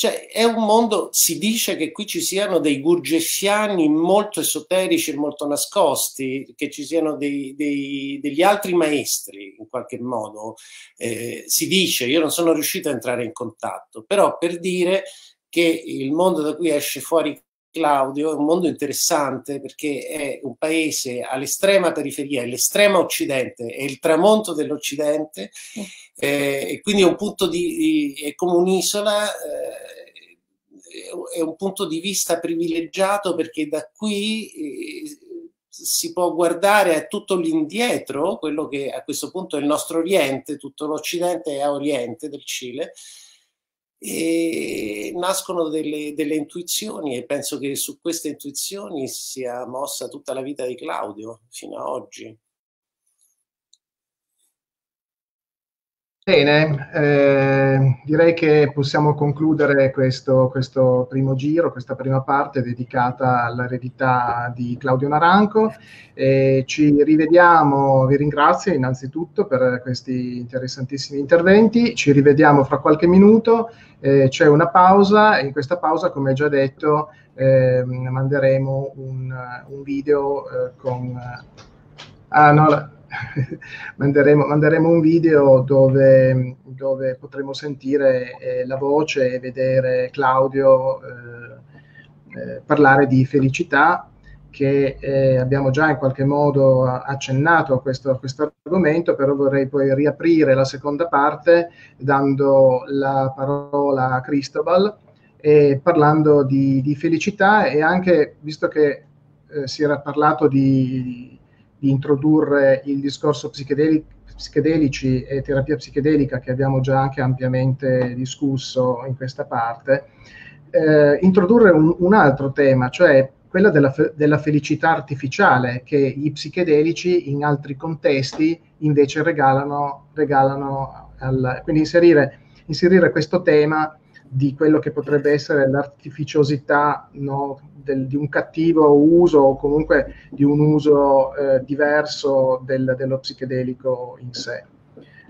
Cioè, è un mondo, si dice che qui ci siano dei gurgeffiani molto esoterici e molto nascosti, che ci siano dei, dei, degli altri maestri in qualche modo. Eh, si dice, io non sono riuscito a entrare in contatto, però per dire che il mondo da cui esce fuori Claudio è un mondo interessante perché è un paese all'estrema periferia, all'estrema occidente, è il tramonto dell'occidente eh, e quindi è un punto di, di è come un'isola, eh, è un punto di vista privilegiato perché da qui eh, si può guardare a tutto l'indietro, quello che a questo punto è il nostro Oriente, tutto l'Occidente è a Oriente del Cile, e nascono delle, delle, intuizioni e penso che su queste intuizioni sia mossa tutta la vita di Claudio fino ad oggi. Bene, eh, direi che possiamo concludere questo, questo, primo giro, questa prima parte dedicata all'eredità di Claudio Naranco. Eh, ci rivediamo, vi ringrazio innanzitutto per questi interessantissimi interventi, ci rivediamo fra qualche minuto, eh, c'è una pausa e in questa pausa, come già detto, ehm, manderemo un, un video eh, con... Ah, no, manderemo, manderemo, un video dove, dove potremo sentire eh, la voce e vedere Claudio eh, eh, parlare di felicità che eh, abbiamo già in qualche modo accennato a questo, a questo, argomento, però vorrei poi riaprire la seconda parte dando la parola a Cristobal e parlando di, di felicità e anche, visto che eh, si era parlato di, di introdurre il discorso psichedelico psichedelici e terapia psichedelica che abbiamo già anche ampiamente discusso in questa parte, eh, introdurre un, un, altro tema, cioè quella della, fe- della, felicità artificiale che gli psichedelici in altri contesti invece regalano, regalano al, quindi inserire, inserire questo tema di quello che potrebbe essere l'artificiosità no, del, di un cattivo uso o comunque di un uso eh, diverso del, dello psichedelico in sé.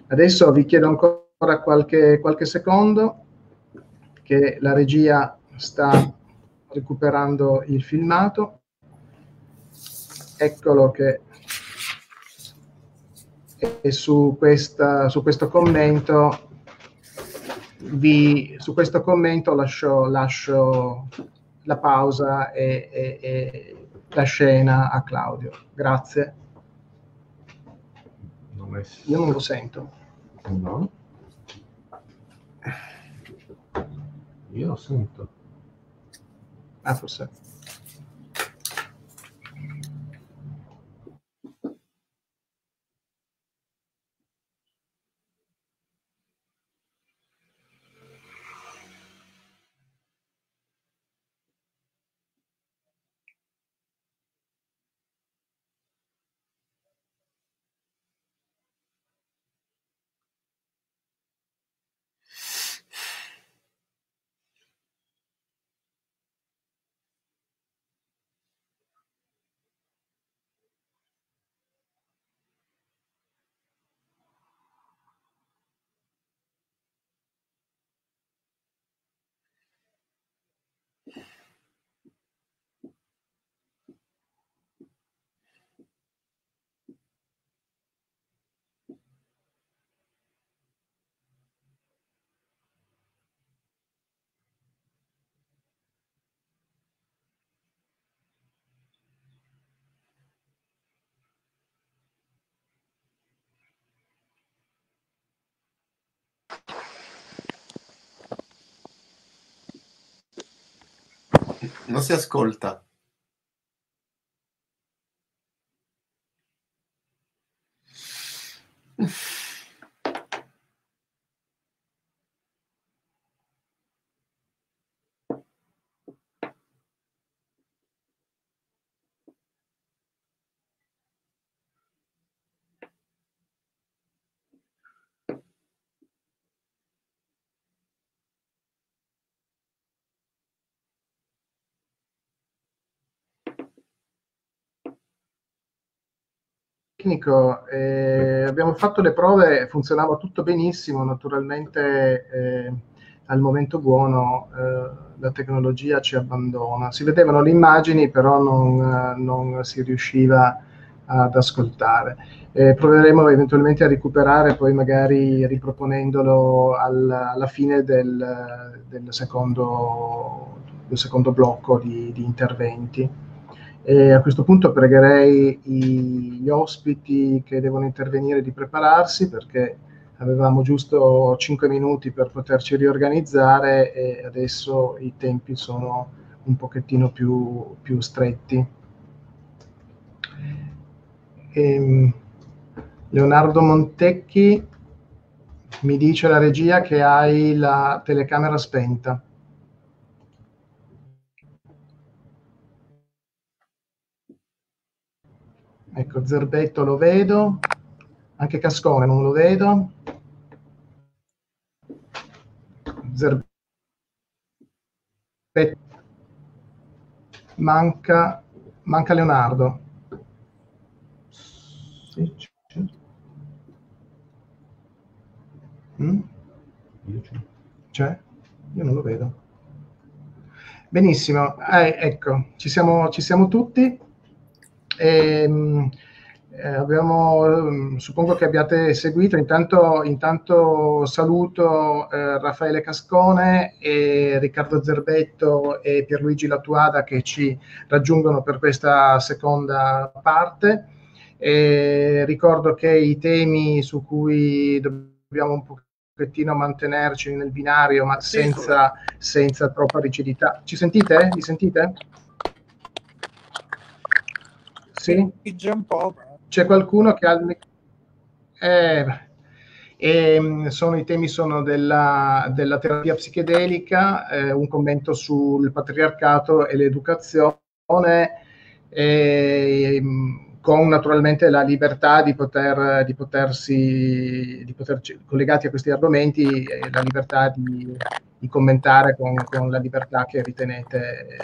Adesso vi chiedo ancora qualche, qualche secondo che la regia sta recuperando il filmato. Eccolo che e su, questa, su questo commento vi, su questo commento lascio, lascio la pausa e, e, e, la scena a Claudio. Grazie. Io non lo sento. No. Io lo sento. Ah, forse. Non si ascolta. Tecnico, eh, abbiamo fatto le prove, funzionava tutto benissimo, naturalmente eh, al momento buono eh, la tecnologia ci abbandona. Si vedevano le immagini, però non, non si riusciva ad ascoltare. Eh, proveremo eventualmente a recuperare, poi magari riproponendolo al, alla fine del, del, secondo, del secondo, blocco di, di interventi. E a questo punto pregherei gli ospiti che devono intervenire di prepararsi perché avevamo giusto 5 minuti per poterci riorganizzare e adesso i tempi sono un pochettino più, più stretti. E, ehm, Leonardo Montecchi mi dice la regia che hai la telecamera spenta. Ecco, Zerbetto lo vedo, anche Cascone non lo vedo. Zerbetto. Manca, manca Leonardo. Sì, mm? C'è? Io non lo vedo. Benissimo, eh, ecco, ci siamo, ci siamo tutti. Ehm, eh, abbiamo, mm, suppongo che abbiate seguito, intanto, intanto saluto eh, Raffaele Cascone e Riccardo Zerbetto e Pierluigi Latuada che ci raggiungono per questa seconda parte. E ricordo che i temi su cui dobbiamo un pochettino mantenerci nel binario, ma senza, senza troppa rigidità. Ci sentite? Mi sentite? Sì? C'è qualcuno che ha il... Eh, e sono, I temi sono della, della terapia psichedelica, eh, un commento sul patriarcato e l'educazione, e, con naturalmente la libertà di, poter, di potersi, di poterci, collegati a questi argomenti, la libertà di, di commentare con, con, la libertà che ritenete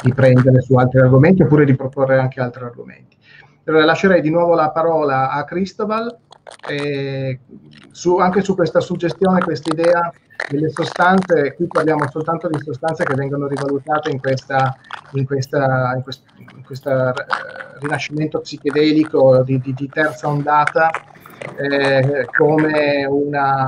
di prendere su altri argomenti oppure di proporre anche altri argomenti. Lascerei di nuovo la parola a Cristobal eh, su, anche su questa suggestione, questa idea delle sostanze, qui parliamo soltanto di sostanze che vengono rivalutate in questa, in questa, in quest, in questa rinascimento psichedelico di, di, di terza ondata eh, come una,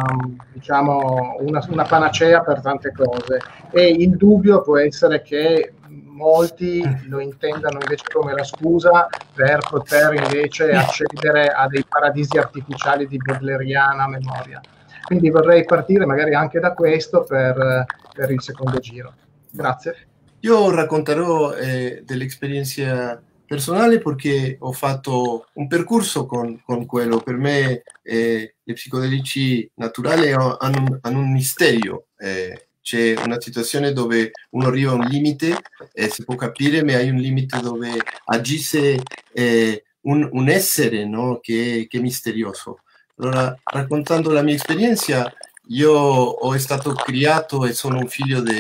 diciamo, una, una panacea per tante cose e il dubbio può essere che molti lo intendano invece come la scusa per poter invece accedere a dei paradisi artificiali di bodleriana memoria. Quindi vorrei partire magari anche da questo per, per il secondo giro. Grazie. Io racconterò eh, dell'esperienza personale perché ho fatto un percorso con, con quello. Per me eh, le psicodelici naturali hanno, hanno un misterio. Eh, c'è una situazione dove uno arriva a un limite e si può capire, ma hai un limite dove agisce eh, un, un, essere no? che, che, è misterioso. Allora, raccontando la mia esperienza, io ho stato criato e sono un figlio di,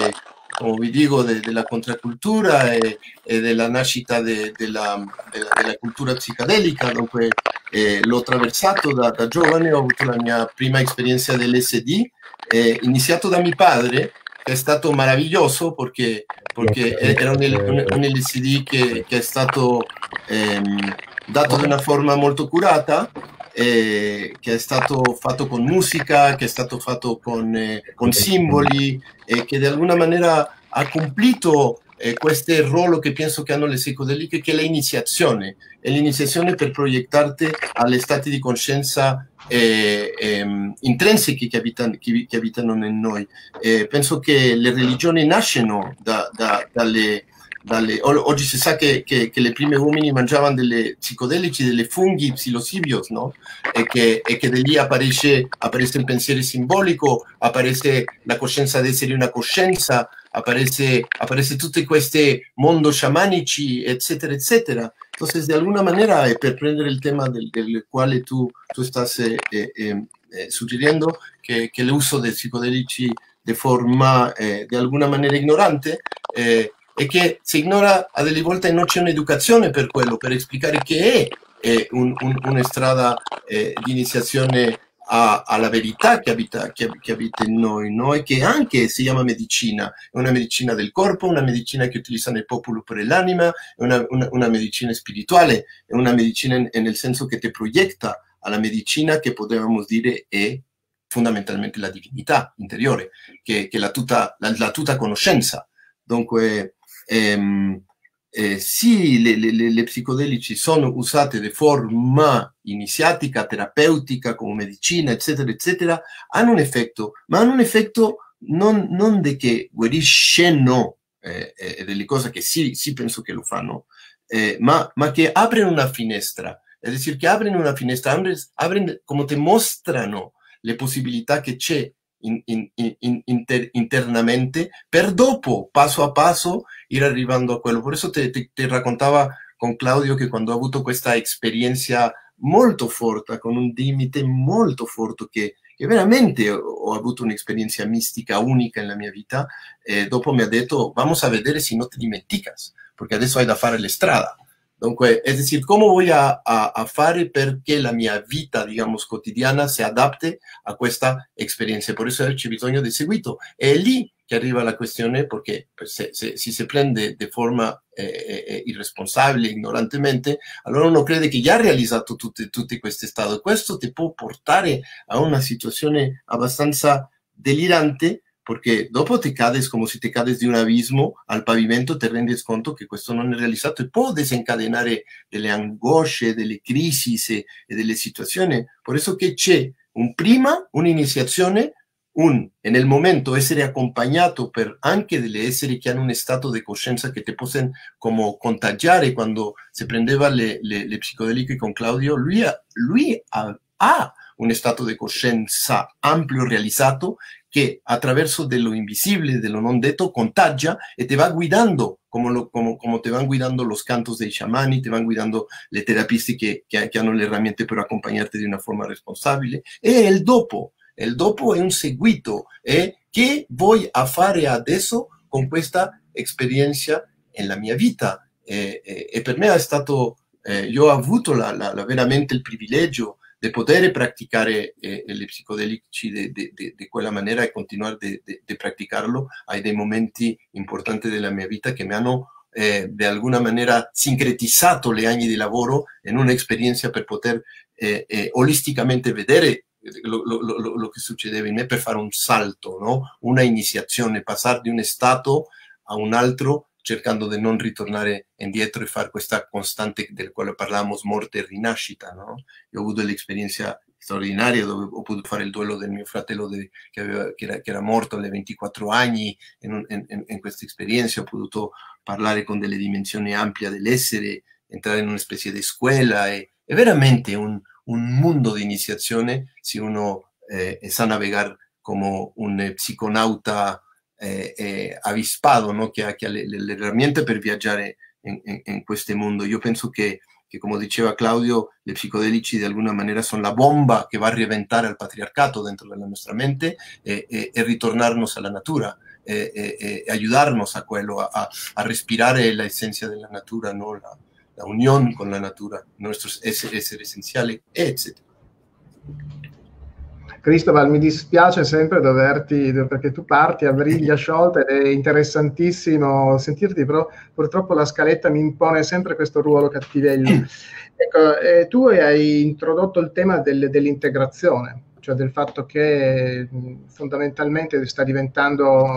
come vi dico, de, della contracultura e, e, della nascita de, della, della, della, cultura psicadelica, dunque eh, l'ho attraversato da, da giovane, ho avuto la mia prima esperienza dell'SD eh, iniziato da mio padre, che è stato meraviglioso perché, perché era un, un LCD che, che, è stato ehm, dato in una forma molto curata, eh, che è stato fatto con musica, che è stato fatto con, eh, con simboli e che di alguna maniera ha compiuto eh, questo ruolo che penso che hanno le psicodeliche, che è l'iniziazione, è l'iniziazione per proiettarti alle stati di coscienza eh, eh, intrinsechi che abitano, che, che abitano in noi. Eh, penso che le religioni nascono da, da, dalle, dalle, oggi si sa che, che, che, le prime uomini mangiavano delle psicodelici, delle funghi psilosibios, no? E che, e che da lì apparisce, apparisce il pensiero simbolico, apparisce la coscienza di essere una coscienza, apparisce, apparisce tutti questi mondi sciamanici, eccetera, eccetera. Entonces, de alguna manera, eh, per prendere il tema del, del quale tu, tu estás eh, eh, eh, sugiriendo, che, che l'uso dei psicodelici di forma eh, di alguna maniera ignorante, eh, e che si ignora a delle volte non c'è un'educazione per quello, per spiegare che è, è un, un, una strada di iniziazione a, alla verità che abita, che, che abita in noi, no? e che anche si chiama medicina, è una medicina del corpo, una medicina che utilizza nel popolo per l'anima, è una, una, una, medicina spirituale, è una medicina nel senso che ti proietta alla medicina che potevamo dire è fondamentalmente la divinità interiore, che, è la tutta, la, la tutta conoscenza. Dunque, ehm, eh, sì, le, le, le, psicodelici sono usate di forma iniziatica, terapeutica, come medicina, eccetera, eccetera, hanno un effetto, ma hanno un effetto non, non di che guariscono eh, eh, delle cose che sì, sì penso che lo fanno, eh, ma, ma, che aprono una finestra, è decir, che aprono una finestra, aprono, come ti mostrano le possibilità che c'è in, in, in, inter, internamente per dopo, passo a passo, ir arrivando a quello. Te, te, te, raccontava con Claudio che quando ha avuto questa esperienza molto forte, con un limite molto forte, che, che veramente ho avuto un'esperienza mistica unica nella mia vita, eh, dopo mi ha detto, vamos a vedere se non ti dimenticas, perché adesso hai da fare le strade. Dunque, es decir, ¿cómo voy a, a, a fare perché la mia vita, digamos, quotidiana si adapte a questa esperienza? Por eso c'è bisogno di seguito. È lì che arriva la questione perché se, se, se si prende di forma eh, eh, eh, irresponsabile, ignorantemente, allora uno crede che già ha realizzato tutti, tutti questi stati. Questo ti può portare a una situazione abbastanza delirante perché dopo ti cades come se ti cades di un abismo al pavimento, ti rendi conto che questo non è realizzato e può desencadenare delle angosce, delle crisi e, delle situazioni. Per eso che c'è un prima, un'iniziazione, un, nel momento essere accompagnato per anche delle esseri che hanno un stato di coscienza che ti possono come contagiare quando si prendeva le, le, le psicodeliche con Claudio, lui, lui ha un stato di coscienza ampio realizzato che attraverso dello invisibile, dello non detto, contagia e ti va guidando, come, lo, come, come te van guidando los cantos dei sciamani, ti vanno guidando le terapisti che, che, che hanno le herramiente per accompagnarti di una forma responsabile. E il dopo, il dopo è un seguito, è che a fare adesso con questa esperienza nella mia vita. E, e, e per me è stato, eh, io ho avuto la, la, la, veramente il privilegio de poder practicar eh, el psicodelici de, de, de, de, quella maniera e continuare de, practicarlo, hay dei momenti importanti della mia vita che mi hanno eh, de alguna manera sincretizzato le anni di lavoro in un'esperienza per poter eh, eh, olisticamente vedere lo, lo, lo, lo, che succedeva in me per fare un salto, no? una iniziazione, passare di un stato a un altro cercando di non ritornare indietro e fare questa costante del quale parlavamo, morte e rinascita. No? Io ho avuto l'esperienza straordinaria dove ho potuto fare il duello del mio fratello de, che, aveva, che, era, che, era, morto alle 24 anni in, in, in, questa esperienza, ho potuto parlare con delle dimensioni ampie dell'essere, entrare in una specie di scuola, è, è veramente un, un, mondo di iniziazione se uno eh, sa navigare come un psiconauta eh, eh, avispado, no? che ha, che ha le, le, herramientas per viaggiare in, in, in, questo mondo. Io penso diceva Claudio, le psicodelici di alguna maniera sono la bomba che va a riventare al patriarcato dentro della nostra mente e, e, e ritornarnos alla natura. E, e, e ayudarnos a quello, a, a respirare la esencia della natura, no? la, la unión con la natura, nuestros esseri essenziali, eccetera. Cristobal, mi dispiace sempre doverti, perché tu parti a briglia sciolta ed è interessantissimo sentirti, però purtroppo la scaletta mi impone sempre questo ruolo cattivello. Ecco, eh, tu hai introdotto il tema del, dell'integrazione, cioè del fatto che fondamentalmente sta diventando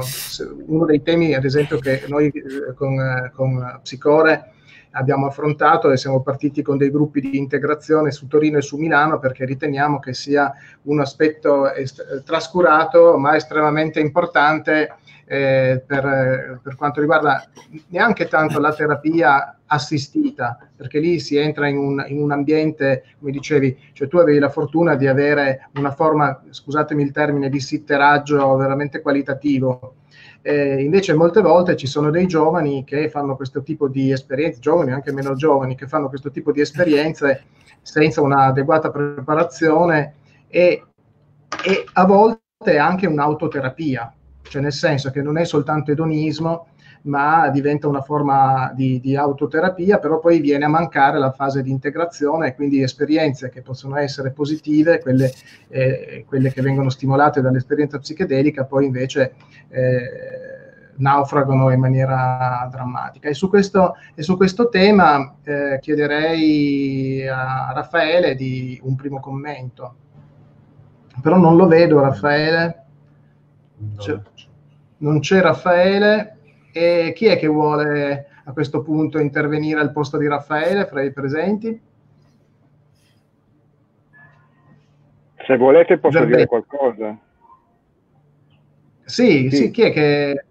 uno dei temi, ad esempio, che noi eh, con, eh, con Psicore abbiamo affrontato e siamo partiti con dei gruppi di integrazione su Torino e su Milano perché riteniamo che sia un aspetto est- trascurato ma estremamente importante eh, per, per, quanto riguarda neanche tanto la terapia assistita, perché lì si entra in un, in un, ambiente, come dicevi, cioè tu avevi la fortuna di avere una forma, scusatemi il termine, di sitteraggio veramente qualitativo eh, invece molte volte ci sono dei giovani che fanno questo tipo di esperienze, giovani anche meno giovani, che fanno questo tipo di esperienze senza un'adeguata preparazione e, e a volte anche un'autoterapia, cioè nel senso che non è soltanto edonismo, ma diventa una forma di, di, autoterapia, però poi viene a mancare la fase di integrazione, quindi esperienze che possono essere positive, quelle, eh, quelle che vengono stimolate dall'esperienza psichedelica, poi invece eh, naufragano in maniera drammatica. E su questo, e su questo tema eh, chiederei a Raffaele di un primo commento. Però non lo vedo, Raffaele. C'è, non c'è Raffaele. E chi è che vuole a questo punto intervenire al posto di Raffaele fra i presenti? Se volete posso Zerbetti. dire qualcosa. Sì, sì, sì, chi è che...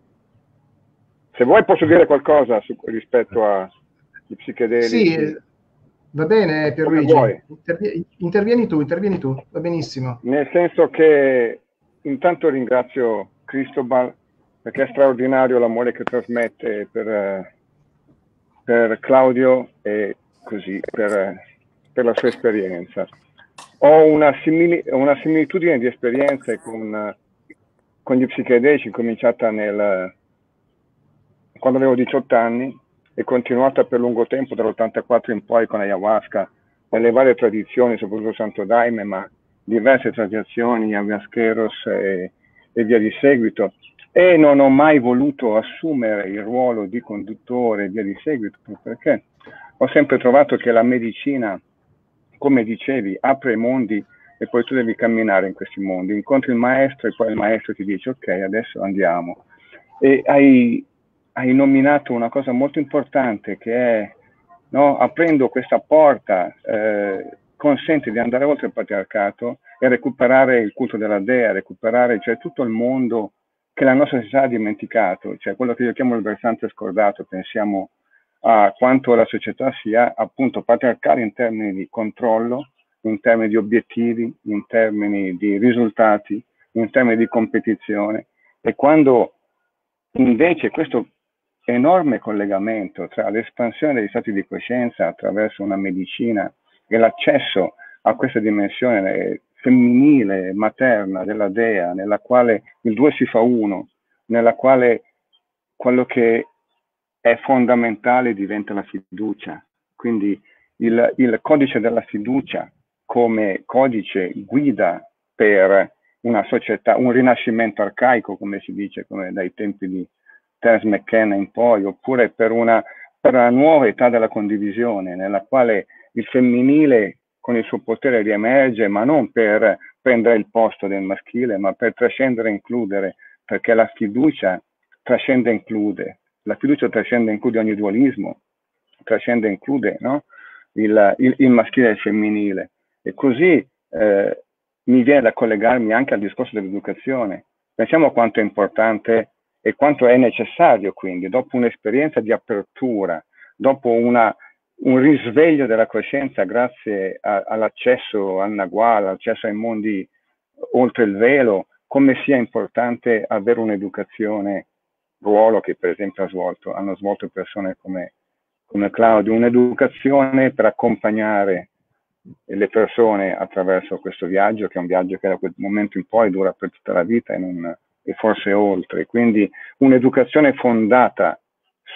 Se vuoi posso dire qualcosa su, rispetto agli psichedelici. Sì, va bene Pierluigi. Intervi- intervieni tu, intervieni tu, va benissimo. Nel senso che intanto ringrazio Cristobal perché è straordinario l'amore che trasmette per, per Claudio e così per, per, la sua esperienza. Ho una, simili, una similitudine di esperienze con, con gli psichedelici cominciata nel, quando avevo 18 anni e continuata per lungo tempo, dall'84 in poi con ayahuasca, nelle varie tradizioni, soprattutto Santo Daime, ma diverse tradizioni, ayahuasqueros e, e via di seguito e non ho mai voluto assumere il ruolo di conduttore via di seguito perché ho sempre trovato che la medicina, come dicevi, apre i mondi e poi tu devi camminare in questi mondi. Incontri il maestro e poi il maestro ti dice ok, adesso andiamo. E hai, hai nominato una cosa molto importante che è no, aprendo questa porta eh, consente di andare oltre il patriarcato e recuperare il culto della dea, recuperare cioè tutto il mondo che la nostra società ha dimenticato, cioè quello che io chiamo il versante scordato, pensiamo a quanto la società sia appunto patriarcale in termini di controllo, in termini di obiettivi, in termini di risultati, in termini di competizione. E quando invece questo enorme collegamento tra l'espansione degli stati di coscienza attraverso una medicina e l'accesso a questa dimensione femminile, materna della dea, nella quale il due si fa uno, nella quale quello che è fondamentale diventa la fiducia. Quindi il, il codice della fiducia come codice guida per una società, un rinascimento arcaico, come si dice, come dai tempi di Terence McKenna in poi, oppure per una, per una nuova età della condivisione, nella quale il femminile con il suo potere riemerge, ma non per prendere il posto del maschile, ma per trascendere e includere, perché la fiducia trascende e include, la fiducia trascende e include ogni dualismo, trascende e include no? il, il, il, maschile e il femminile. E così eh, mi viene da collegarmi anche al discorso dell'educazione. Pensiamo quanto è importante e quanto è necessario quindi, dopo un'esperienza di apertura, dopo una un risveglio della coscienza grazie a, all'accesso al Nagual, all'accesso ai mondi oltre il velo, come sia importante avere un'educazione, ruolo che per esempio ha svolto, hanno svolto persone come, come Claudio, un'educazione per accompagnare le persone attraverso questo viaggio, che è un viaggio che da quel momento in poi dura per tutta la vita e, non, e forse oltre. Quindi un'educazione fondata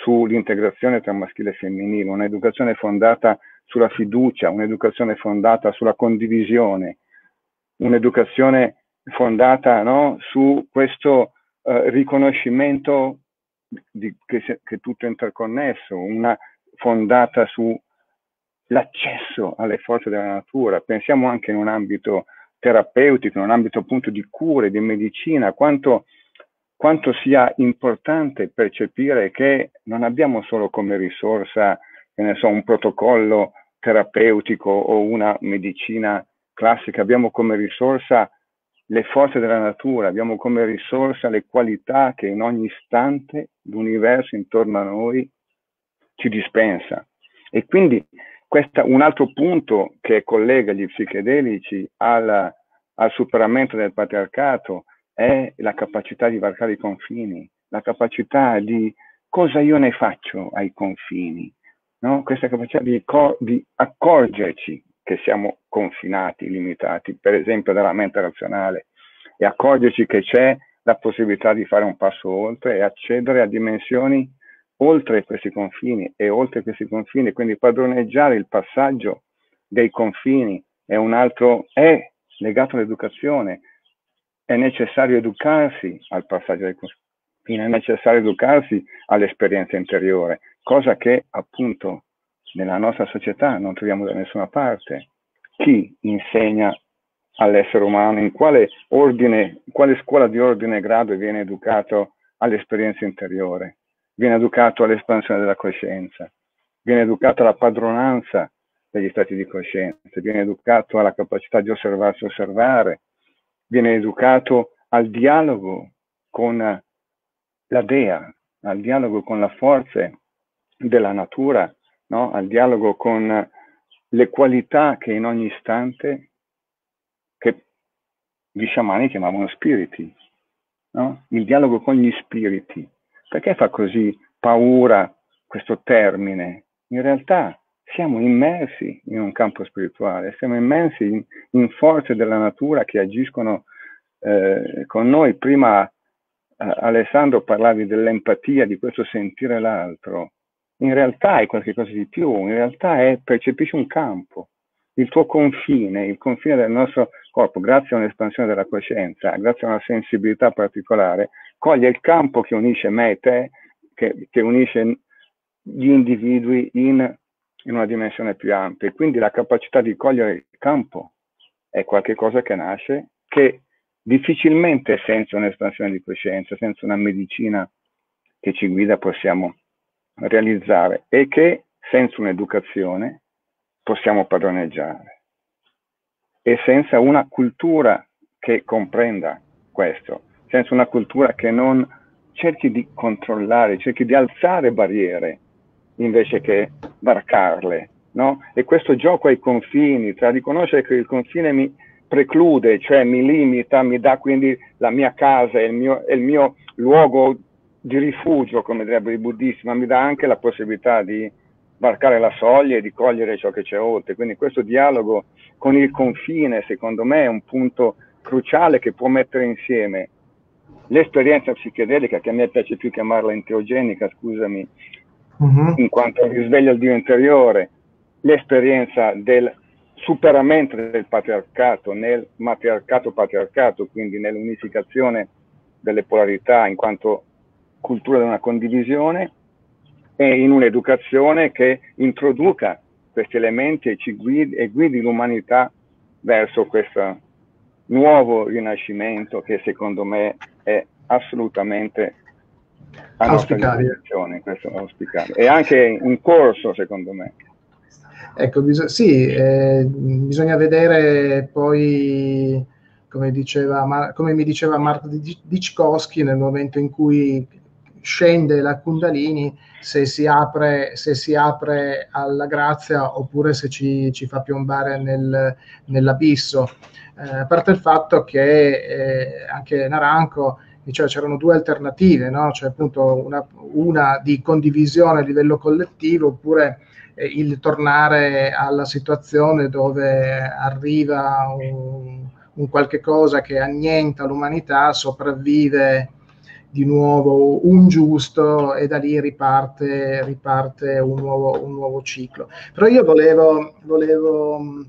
sull'integrazione tra maschile e femminile, un'educazione fondata sulla fiducia, un'educazione fondata sulla condivisione, un'educazione fondata no, su questo eh, riconoscimento di, che, che tutto è interconnesso, una fondata sull'accesso alle forze della natura. Pensiamo anche in un ambito terapeutico, in un ambito appunto di cure, di medicina, quanto quanto sia importante percepire che non abbiamo solo come risorsa, che ne so, un protocollo terapeutico o una medicina classica, abbiamo come risorsa le forze della natura, abbiamo come risorsa le qualità che in ogni istante l'universo intorno a noi ci dispensa. E quindi questo un altro punto che collega gli psichedelici al, al superamento del patriarcato è la capacità di varcare i confini, la capacità di cosa io ne faccio ai confini, no? questa capacità di, di accorgerci che siamo confinati, limitati, per esempio dalla mente razionale, e accorgerci che c'è la possibilità di fare un passo oltre e accedere a dimensioni oltre questi confini e oltre questi confini, quindi padroneggiare il passaggio dei confini è un altro, è legato all'educazione, è necessario educarsi al passaggio dei confini, è necessario educarsi all'esperienza interiore, cosa che appunto nella nostra società non troviamo da nessuna parte. Chi insegna all'essere umano, in quale ordine, quale scuola di ordine e grado viene educato all'esperienza interiore, viene educato all'espansione della coscienza, viene educato alla padronanza degli stati di coscienza, viene educato alla capacità di osservarsi e osservare, viene educato al dialogo con la Dea, al dialogo con le forze della natura, no? al dialogo con le qualità che in ogni istante gli sciamani chiamavano spiriti, no? il dialogo con gli spiriti. Perché fa così paura questo termine? In realtà siamo immersi in un campo spirituale, siamo immersi in, in forze della natura che agiscono eh, con noi. Prima eh, Alessandro parlavi dell'empatia, di questo sentire l'altro. In realtà è qualcosa di più, in realtà è, percepisci un campo, il tuo confine, il confine del nostro corpo, grazie a un'espansione della coscienza, grazie a una sensibilità particolare, coglie il campo che unisce me e te, che, che unisce gli individui in, in, una dimensione più ampia. Quindi la capacità di cogliere il campo è qualcosa che nasce, che difficilmente senza un'espansione di coscienza, senza una medicina che ci guida possiamo realizzare e che senza un'educazione possiamo padroneggiare. E senza una cultura che comprenda questo, senza una cultura che non cerchi di controllare, cerchi di alzare barriere invece che varcarle. No? E questo gioco ai confini, tra riconoscere che il confine mi preclude, cioè mi limita, mi dà quindi la mia casa, il mio, il mio luogo di rifugio, come direbbero i buddisti, ma mi dà anche la possibilità di varcare la soglia e di cogliere ciò che c'è oltre. Quindi questo dialogo con il confine, secondo me, è un punto cruciale che può mettere insieme l'esperienza psichedelica, che a me piace più chiamarla enteogenica, scusami, uh-huh. in quanto risveglia il Dio interiore, l'esperienza del superamento del patriarcato nel matriarcato-patriarcato, quindi nell'unificazione delle polarità in quanto cultura di una condivisione, e in un'educazione che introduca questi elementi e, guidi, e guidi l'umanità verso questo nuovo rinascimento che secondo me è assolutamente a nostra disposizione, questo auspicabile. E anche in corso secondo me. Ecco, bis- sì, eh, bisogna vedere poi, come, diceva, come mi diceva Marco Dicikowski, nel momento in cui scende la Kundalini se si apre, se si apre alla grazia oppure se ci, ci fa piombare nel, nell'abisso. Eh, a parte il fatto che eh, anche Naranco diceva c'erano due alternative, no? cioè appunto una, una, di condivisione a livello collettivo oppure eh, il tornare alla situazione dove arriva un, un qualche cosa che annienta l'umanità, sopravvive di nuovo un giusto e da lì riparte, riparte un, nuovo, un nuovo ciclo. Però io volevo, volevo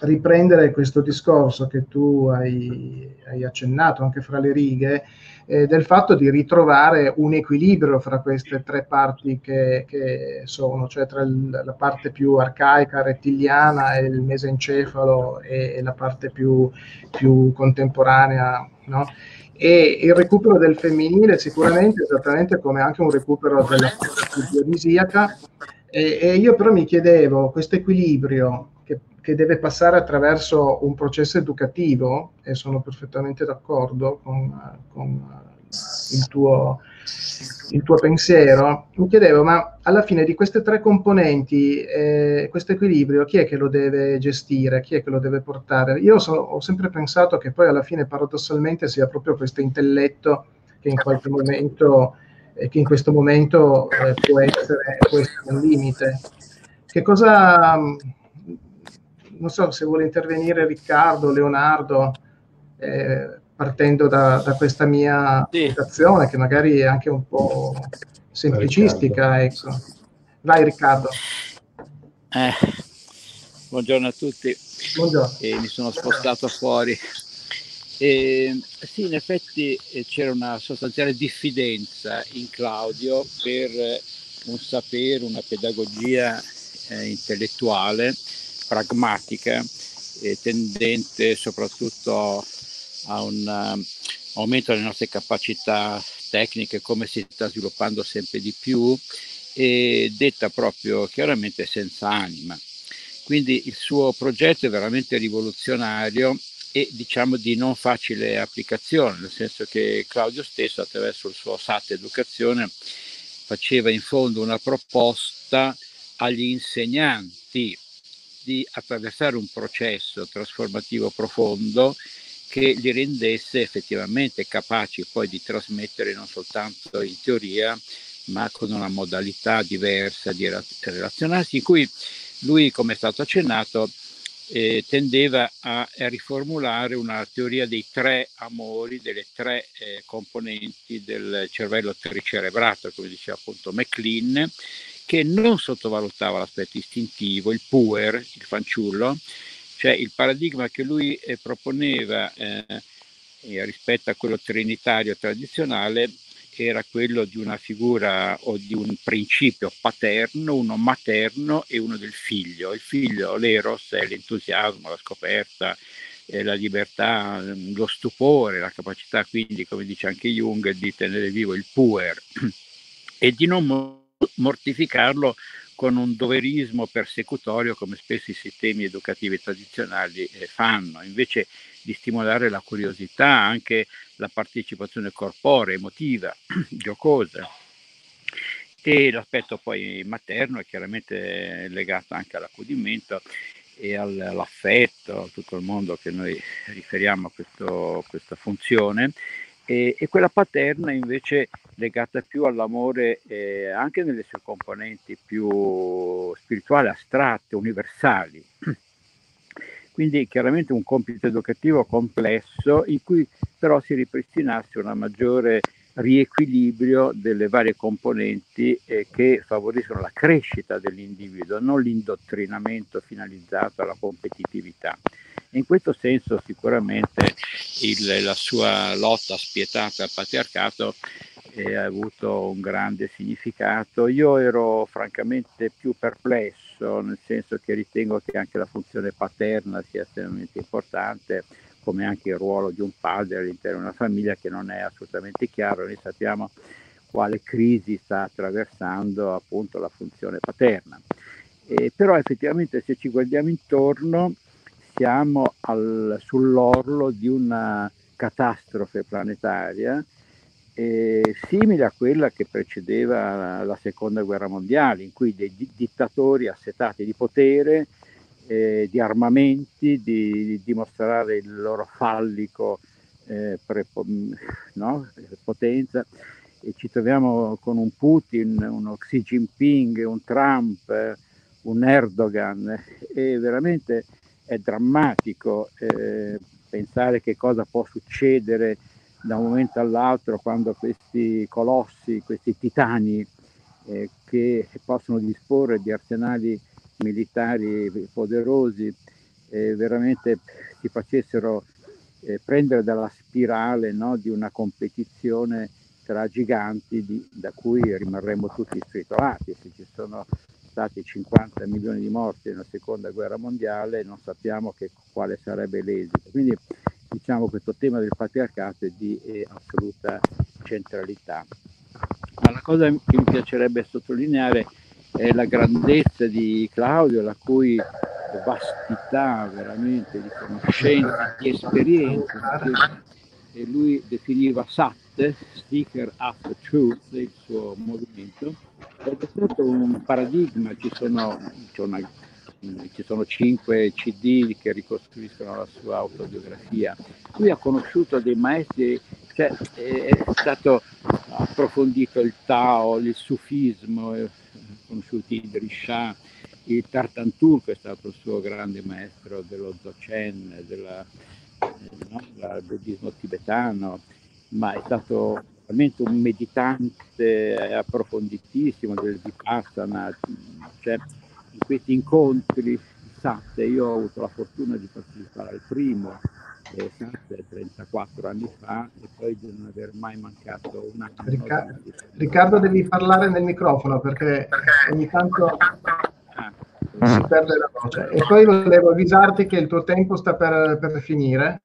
riprendere questo discorso che tu hai, hai accennato anche fra le righe, eh, del fatto di ritrovare un equilibrio fra queste tre parti che, che sono, cioè tra il, la parte più arcaica, rettiliana, e il mesencefalo e, e la parte più, più contemporanea. No? e il recupero del femminile sicuramente esattamente come anche un recupero della parte dionisiaca e, e, io però mi chiedevo questo equilibrio che, deve passare attraverso un processo educativo e sono perfettamente d'accordo con, con il tuo il tuo pensiero, mi chiedevo, ma alla fine di queste tre componenti, eh, questo equilibrio, chi è che lo deve gestire, chi è che lo deve portare? Io so, ho sempre pensato che poi alla fine paradossalmente sia proprio questo intelletto che in qualche momento, eh, che in questo momento eh, può, essere, può essere un limite. Che cosa, non so se vuole intervenire Riccardo, Leonardo, eh, partendo da, da questa mia sì. che magari è anche un po' semplicistica. Ecco. Vai Riccardo. Eh, buongiorno a tutti. Buongiorno. Eh, mi sono spostato fuori. Eh, sì, in effetti eh, c'era una sostanziale diffidenza in Claudio per un sapere, una pedagogia eh, intellettuale, pragmatica, e tendente soprattutto a un uh, aumento delle nostre capacità tecniche, come si sta sviluppando sempre di più, e detta proprio chiaramente senza anima. Quindi il suo progetto è veramente rivoluzionario e diciamo di non facile applicazione, nel senso che Claudio stesso attraverso il suo SAT Educazione faceva in fondo una proposta agli insegnanti di attraversare un processo trasformativo profondo che li rendesse effettivamente capaci poi di trasmettere non soltanto in teoria, ma con una modalità diversa di relazionarsi, in cui lui, come è stato accennato, eh, tendeva a, a, riformulare una teoria dei tre amori, delle tre eh, componenti del cervello tricerebrato, come diceva appunto McLean, che non sottovalutava l'aspetto istintivo, il puer, il fanciullo, cioè il paradigma che lui eh, proponeva eh, rispetto a quello trinitario tradizionale era quello di una figura o di un principio paterno, uno materno e uno del figlio. Il figlio, l'eros, è l'entusiasmo, la scoperta, la libertà, lo stupore, la capacità quindi, come dice anche Jung, di tenere vivo il puer e di non mortificarlo con un doverismo persecutorio come spesso i sistemi educativi tradizionali eh, fanno, invece di stimolare la curiosità, anche la partecipazione corporea, emotiva, giocosa. E l'aspetto poi materno è chiaramente legato anche all'accudimento e all'affetto, a tutto il mondo che noi riferiamo a questo, questa funzione e, e, quella paterna invece legata più all'amore eh, anche nelle sue componenti più spirituali, astratte, universali. Quindi chiaramente un compito educativo complesso in cui però si ripristinasse un maggiore riequilibrio delle varie componenti eh, che favoriscono la crescita dell'individuo, non l'indottrinamento finalizzato alla competitività. In questo senso sicuramente il, la sua lotta spietata al patriarcato eh, ha avuto un grande significato. Io ero francamente più perplesso, nel senso che ritengo che anche la funzione paterna sia estremamente importante, come anche il ruolo di un padre all'interno di una famiglia che non è assolutamente chiaro. Noi sappiamo quale crisi sta attraversando appunto la funzione paterna. Eh, però effettivamente se ci guardiamo intorno siamo al, sull'orlo di una catastrofe planetaria eh, simile a quella che precedeva la seconda guerra mondiale, in cui dei dittatori assetati di potere, eh, di armamenti, di, di, dimostrare il loro fallico eh, prepo, no? potenza, e ci troviamo con un Putin, uno Xi Jinping, un Trump, un Erdogan, e veramente è drammatico eh, pensare che cosa può succedere da un momento all'altro quando questi colossi, questi titani eh, che possono disporre di arsenali militari poderosi eh, veramente si facessero eh, prendere dalla spirale no, di una competizione tra giganti di, da cui rimarremo tutti stritolati. Se ci sono stati 50 milioni di morti nella seconda guerra mondiale, non sappiamo che, quale sarebbe l'esito. Quindi diciamo questo tema del patriarcato è di è assoluta centralità. Ma la cosa che mi piacerebbe sottolineare è la grandezza di Claudio, la cui vastità veramente di conoscenze, di esperienze, e lui definiva SAT, Seeker After Truth, il suo movimento, è stato un paradigma, ci sono, una, ci sono cinque CD che ricostruiscono la sua autobiografia. Lui ha conosciuto dei maestri, cioè, è stato approfondito il Tao, il Sufismo, ha conosciuto il Shah, il Tartantur, che è stato il suo grande maestro dello Dzogchen, della, no, del buddismo tibetano, ma è stato veramente un meditante approfonditissimo del Vipassana, cioè in questi incontri Satte, io ho avuto la fortuna di partecipare al primo eh, Satte 34 anni fa e poi di non aver mai mancato un anno. Riccardo, Riccardo devi parlare nel microfono perché ogni tanto ah, si perde la voce. E poi volevo avvisarti che il tuo tempo sta per, per finire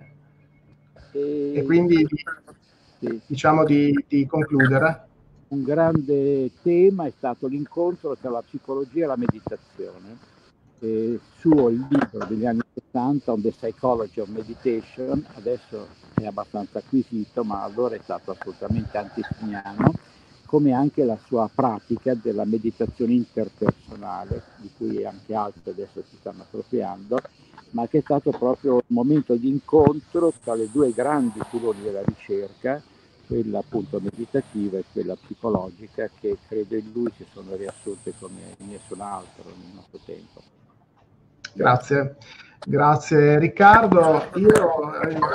e, e quindi sì. diciamo di, di concludere un grande tema è stato l'incontro tra la psicologia e la meditazione. Eh, suo il libro degli anni 70, On the Psychology of Meditation, adesso è abbastanza acquisito, ma allora è stato assolutamente antesignano, come anche la sua pratica della meditazione interpersonale, di cui anche altri adesso si stanno appropriando, ma che è stato proprio il momento di incontro tra le due grandi filoni della ricerca, quella appunto meditativa e quella psicologica che credo in lui si sono riassunte come nessun altro nel nostro tempo. Grazie. Grazie Riccardo. Io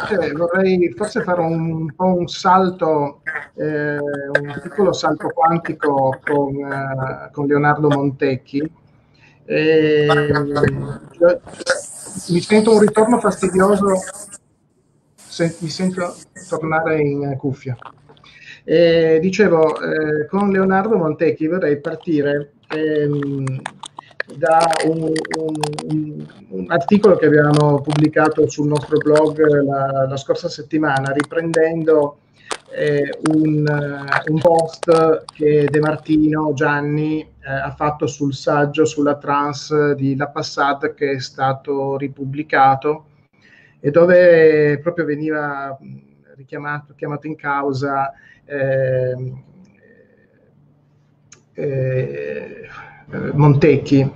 cioè, vorrei forse fare un, po' un salto, eh, un piccolo salto quantico con, eh, con Leonardo Montecchi. E, cioè, mi sento un ritorno fastidioso mi sento tornare in cuffia. E, dicevo, eh, con Leonardo Montecchi vorrei partire ehm, da un, un, un, articolo che abbiamo pubblicato sul nostro blog la, la scorsa settimana, riprendendo eh, un, un, post che De Martino Gianni eh, ha fatto sul saggio sulla trans di La Passata che è stato ripubblicato e dove proprio veniva richiamato chiamato in causa eh, eh, Montecchi.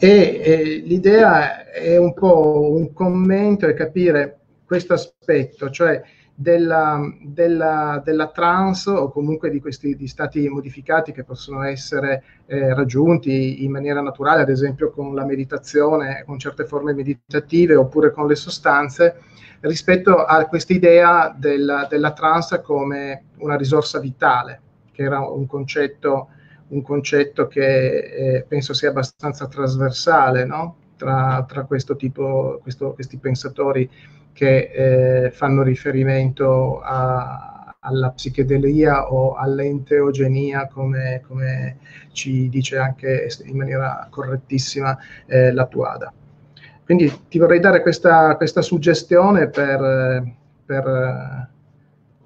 E eh, l'idea è un po' un commento e capire questo aspetto, cioè della, della, della, trans o comunque di questi di stati modificati che possono essere eh, raggiunti in maniera naturale, ad esempio con la meditazione, con certe forme meditative oppure con le sostanze, rispetto a questa idea della, della trans come una risorsa vitale, che era un concetto, un concetto che eh, penso sia abbastanza trasversale no? tra, tra questo tipo, questo, questi pensatori che eh, fanno riferimento a, alla psichedelia o all'enteogenia, come, come, ci dice anche in maniera correttissima eh, la Tuada. Quindi ti vorrei dare questa, questa suggestione per, per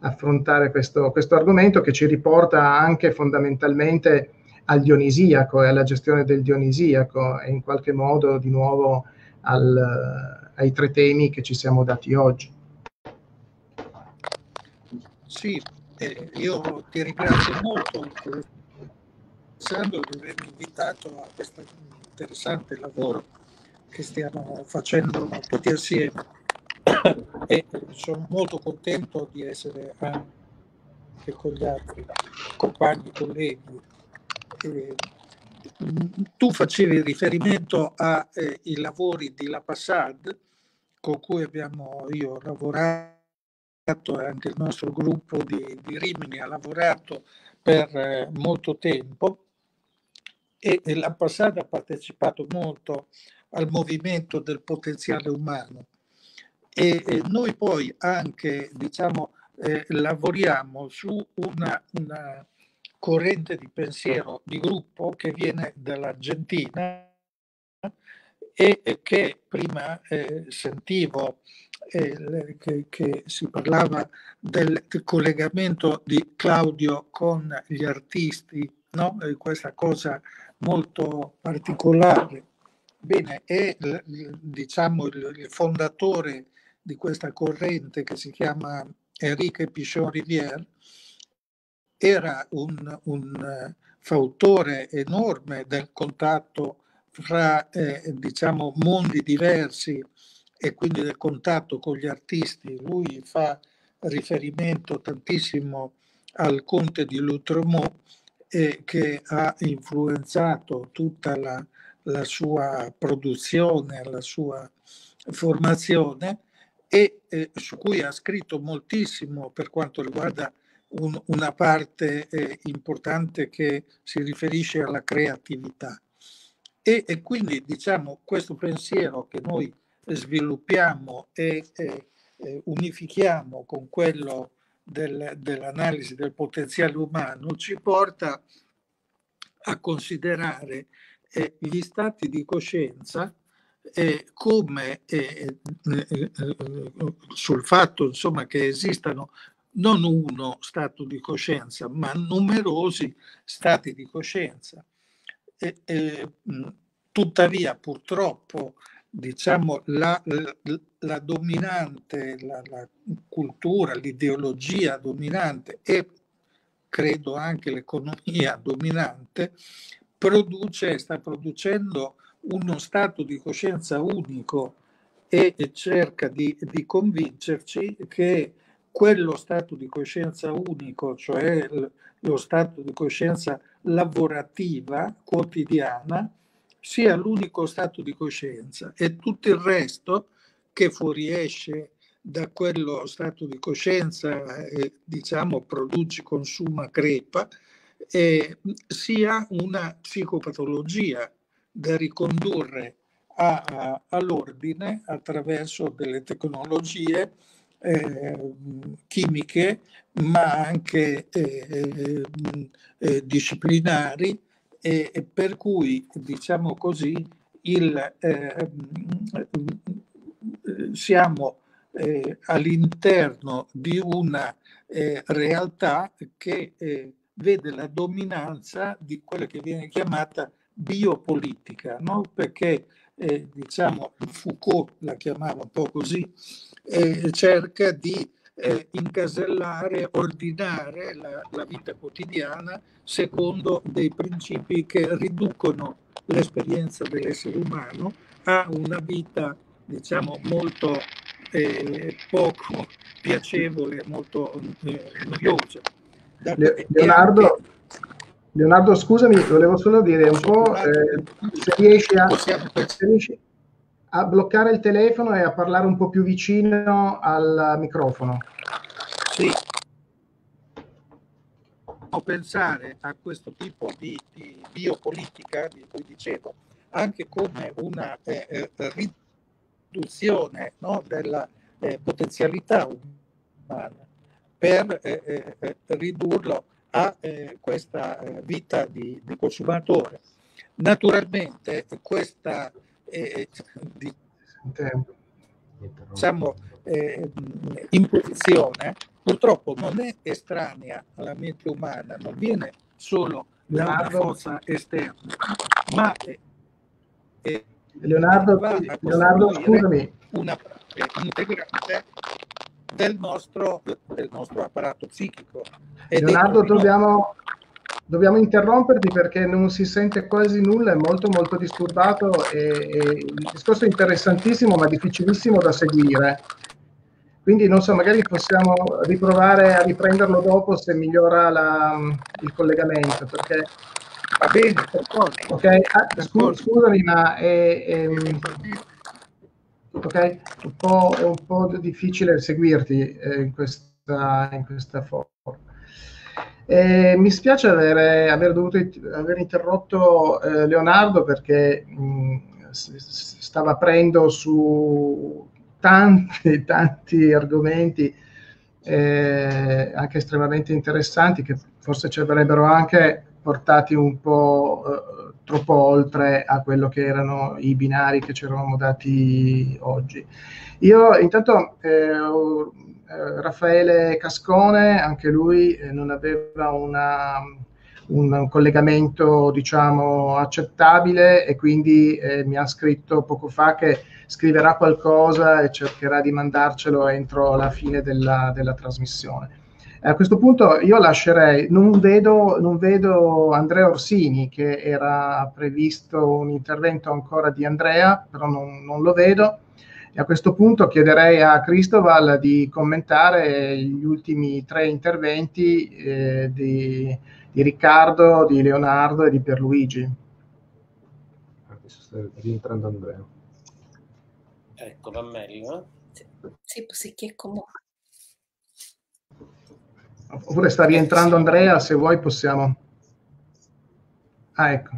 affrontare questo, questo, argomento che ci riporta anche fondamentalmente al dionisiaco e alla gestione del dionisiaco e in qualche modo di nuovo al, ai tre temi che ci siamo dati oggi. Sì, eh, io ti ringrazio molto Sandro di avermi invitato a questo interessante lavoro che stiamo facendo tutti assieme e sono molto contento di essere anche con gli altri compagni, colleghi. Eh, tu facevi riferimento ai eh, lavori di La Passade con cui abbiamo io lavorato e anche il nostro gruppo di, di Rimini ha lavorato per eh, molto tempo e, e la Passade ha partecipato molto al movimento del potenziale umano. E, e noi poi anche diciamo eh, lavoriamo su una, una corrente di pensiero di gruppo che viene dall'Argentina e che prima eh, sentivo eh, che, che, si parlava del, del, collegamento di Claudio con gli artisti, no? E questa cosa molto particolare. Bene, è diciamo il, il fondatore di questa corrente che si chiama Enrique Pichon Rivière era un, un eh, fautore enorme del contatto fra eh, diciamo mondi diversi e quindi del contatto con gli artisti. Lui fa riferimento tantissimo al conte di Lutremont eh, che ha influenzato tutta la, la sua produzione, la sua formazione e eh, su cui ha scritto moltissimo per quanto riguarda un, una parte eh, importante che si riferisce alla creatività. E, e, quindi diciamo questo pensiero che noi sviluppiamo e eh, unifichiamo con quello del, dell'analisi del potenziale umano ci porta a considerare eh, gli stati di coscienza eh, come eh, eh, eh, sul fatto insomma, che esistano non uno stato di coscienza, ma numerosi stati di coscienza. Tuttavia, purtroppo, diciamo, la, la, la dominante, la, la, cultura, l'ideologia dominante e credo anche l'economia dominante produce, sta producendo uno stato di coscienza unico e cerca di, di convincerci che quello stato di coscienza unico, cioè lo stato di coscienza lavorativa quotidiana, sia l'unico stato di coscienza e tutto il resto che fuoriesce da quello stato di coscienza, eh, diciamo, produce, consuma, crepa, eh, sia una psicopatologia da ricondurre a, a, all'ordine attraverso delle tecnologie eh, chimiche, ma anche eh, eh, disciplinari, e per cui, diciamo così, il, eh, siamo eh, all'interno di una eh, realtà che vede la dominanza di quella che viene chiamata biopolitica, no? perché eh, diciamo Foucault la chiamava un po' così, eh, cerca di eh, incasellare, ordinare la, la, vita quotidiana secondo dei principi che riducono l'esperienza dell'essere umano a una vita diciamo molto eh, poco piacevole, molto eh, noiosa. Leonardo, Leonardo, scusami, volevo solo dire un po' eh, se, riesci a, se riesci a bloccare il telefono e a parlare un po' più vicino al microfono. Sì. O pensare a questo tipo di, di biopolitica di cui dicevo, anche come una eh, eh riduzione no, della eh, potenzialità umana per eh, eh, ridurlo a eh, questa eh, vita di, di, consumatore. Naturalmente questa eh, di, diciamo, eh, imposizione purtroppo non è estranea alla mente umana, non viene solo da una forza esterna, ma è, è Leonardo, Leonardo scusami. Una parte integrante del nostro, del nostro apparato psichico. Leonardo, dobbiamo, dobbiamo interromperti perché non si sente quasi nulla, è molto molto disturbato e, e il discorso è interessantissimo ma difficilissimo da seguire. Quindi non so, magari possiamo riprovare a riprenderlo dopo se migliora la, il collegamento. Perché... Va bene, okay. ah, scusami, ma è, è, ok? Un po', è un po' difficile seguirti eh, in, questa, in questa forma. Eh, mi spiace avere, aver dovuto aver interrotto eh, Leonardo perché mh, stava aprendo su tanti, tanti argomenti eh, anche estremamente interessanti che forse ci avrebbero anche portati un po' eh, troppo oltre a quello che erano i binari che ci eravamo dati oggi. Io intanto eh, Raffaele Cascone, anche lui eh, non aveva una, un, un, collegamento diciamo accettabile e quindi eh, mi ha scritto poco fa che scriverà qualcosa e cercherà di mandarcelo entro la fine della, della trasmissione. A questo punto io lascerei, non vedo, non vedo Andrea Orsini che era previsto un intervento ancora di Andrea, però non, non lo vedo. E a questo punto chiederei a Cristoval di commentare gli ultimi tre interventi eh, di, di, Riccardo, di Leonardo e di Pierluigi. Adesso sta rientrando Andrea. Ecco, va meglio. Sì, sì, sì che comunque. Oppure sta rientrando Andrea, se vuoi possiamo... Ah, ecco.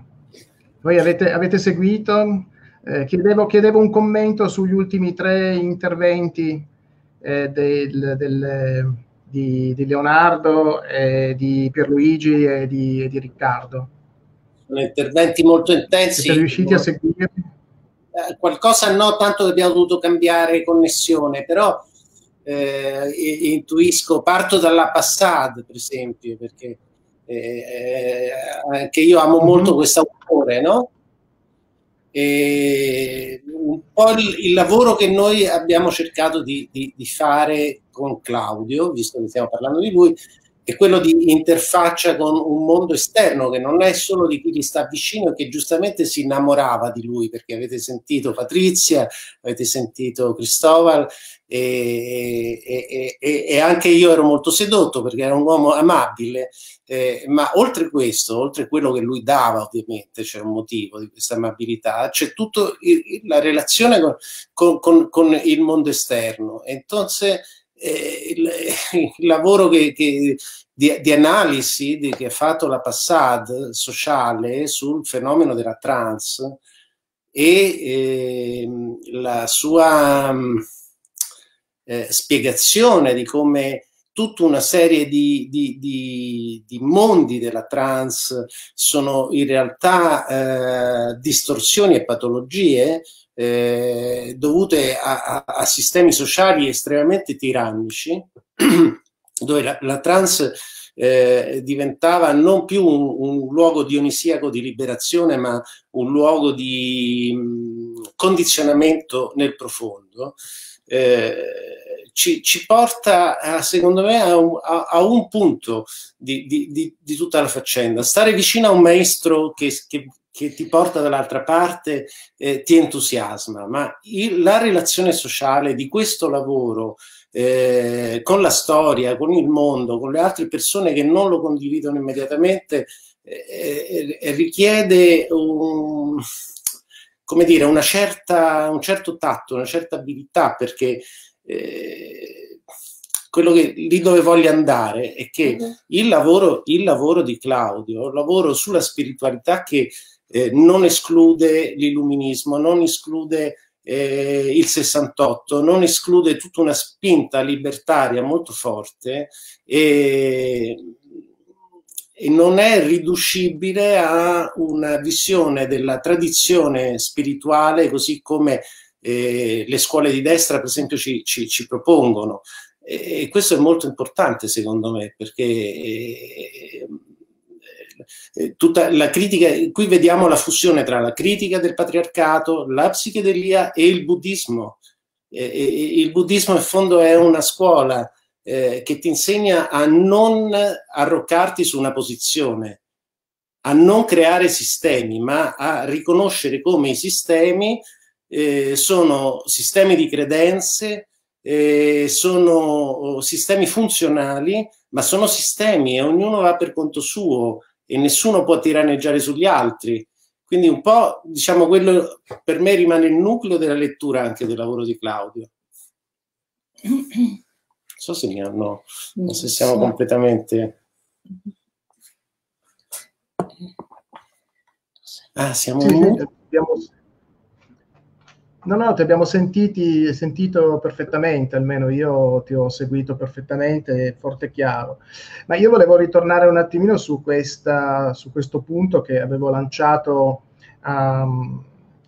Voi avete, avete seguito? Eh, chiedevo, chiedevo, un commento sugli ultimi tre interventi eh, del, del, di, di, Leonardo, eh, di Pierluigi e di, e di, Riccardo. Sono interventi molto intensi. Siete riusciti a seguirli? Eh, qualcosa no, tanto che abbiamo dovuto cambiare connessione, però eh, intuisco, parto dalla Passad per esempio, perché eh, anche io amo mm-hmm. molto questo autore, no? E un po' il, il, lavoro che noi abbiamo cercato di, di, di, fare con Claudio, visto che stiamo parlando di lui, è quello di interfaccia con un mondo esterno che non è solo di chi gli sta vicino e che giustamente si innamorava di lui, perché avete sentito Patrizia, avete sentito Cristóbal e, e, e, e anche io ero molto sedotto perché era un uomo amabile, eh, ma oltre questo, oltre quello che lui dava ovviamente, c'è un motivo di questa amabilità, c'è tutta la relazione con, con, con, con il mondo esterno. Entonces, eh, il, il, lavoro che, che, di, di, analisi di, che ha fatto la Passad sociale sul fenomeno della trans e eh, la sua eh, spiegazione di come tutta una serie di, di, di, di, mondi della trans sono in realtà eh, distorsioni e patologie eh, dovute a, a, a, sistemi sociali estremamente tirannici, dove la, la trans eh, diventava non più un, un, luogo dionisiaco di liberazione, ma un luogo di mh, condizionamento nel profondo. Eh, ci, ci, porta, a, secondo me, a un, a, a un punto di, di, di, di, tutta la faccenda. Stare vicino a un maestro che, che, che ti porta dall'altra parte eh, ti entusiasma, ma il, la relazione sociale di questo lavoro eh, con la storia, con il mondo, con le altre persone che non lo condividono immediatamente, eh, eh richiede un, come dire, una certa, un certo tatto, una certa abilità, perché eh, quello che lì dove voglio andare è che uh-huh. il, lavoro, il lavoro di Claudio, il lavoro sulla spiritualità che eh, non esclude l'illuminismo, non esclude eh, il 68, non esclude tutta una spinta libertaria molto forte e non è riducibile a una visione della tradizione spirituale così come eh, le scuole di destra per esempio ci, ci, ci propongono e questo è molto importante secondo me perché eh, eh, tutta la critica, qui vediamo la fusione tra la critica del patriarcato, la psichedelia e il buddismo. il buddismo in fondo è una scuola eh, che ti insegna a non arroccarti su una posizione, a non creare sistemi, ma a riconoscere come i sistemi eh, sono sistemi di credenze, eh, sono oh, sistemi funzionali, ma sono sistemi e ognuno va per conto suo e nessuno può tiranneggiare sugli altri. Quindi un po', diciamo, quello per me rimane il nucleo della lettura anche del lavoro di Claudio. So se mi hanno, non so se siamo completamente... Ah, siamo... Sì, abbiamo, No, no, ti abbiamo sentiti, sentito perfettamente, almeno io ti ho seguito perfettamente, forte e chiaro. Ma io volevo ritornare un attimino su, questa, su questo punto che avevo lanciato a,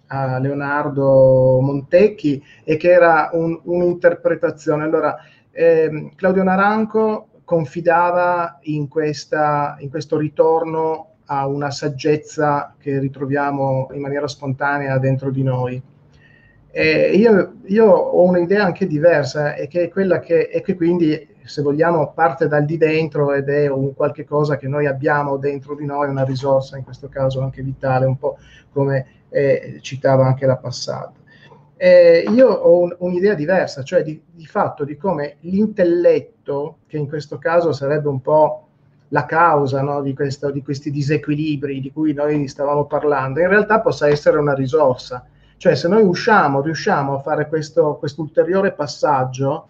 a Leonardo Montecchi e che era un, un'interpretazione. Allora, eh, Claudio Naranco confidava in, questa, in questo ritorno a una saggezza che ritroviamo in maniera spontanea dentro di noi io, io, ho un'idea anche diversa e che è quella che, e che quindi, se vogliamo, parte dal di dentro ed è un qualche cosa che noi abbiamo dentro di noi, una risorsa, in questo caso anche vitale, un po' come eh, citava anche la passata. Eh, io ho un, un'idea diversa, cioè di, di fatto di come l'intelletto, che in questo caso sarebbe un po' la causa no, di, questo, di questi disequilibri di cui noi stavamo parlando, in realtà possa essere una risorsa cioè se noi usciamo, riusciamo a fare questo ulteriore passaggio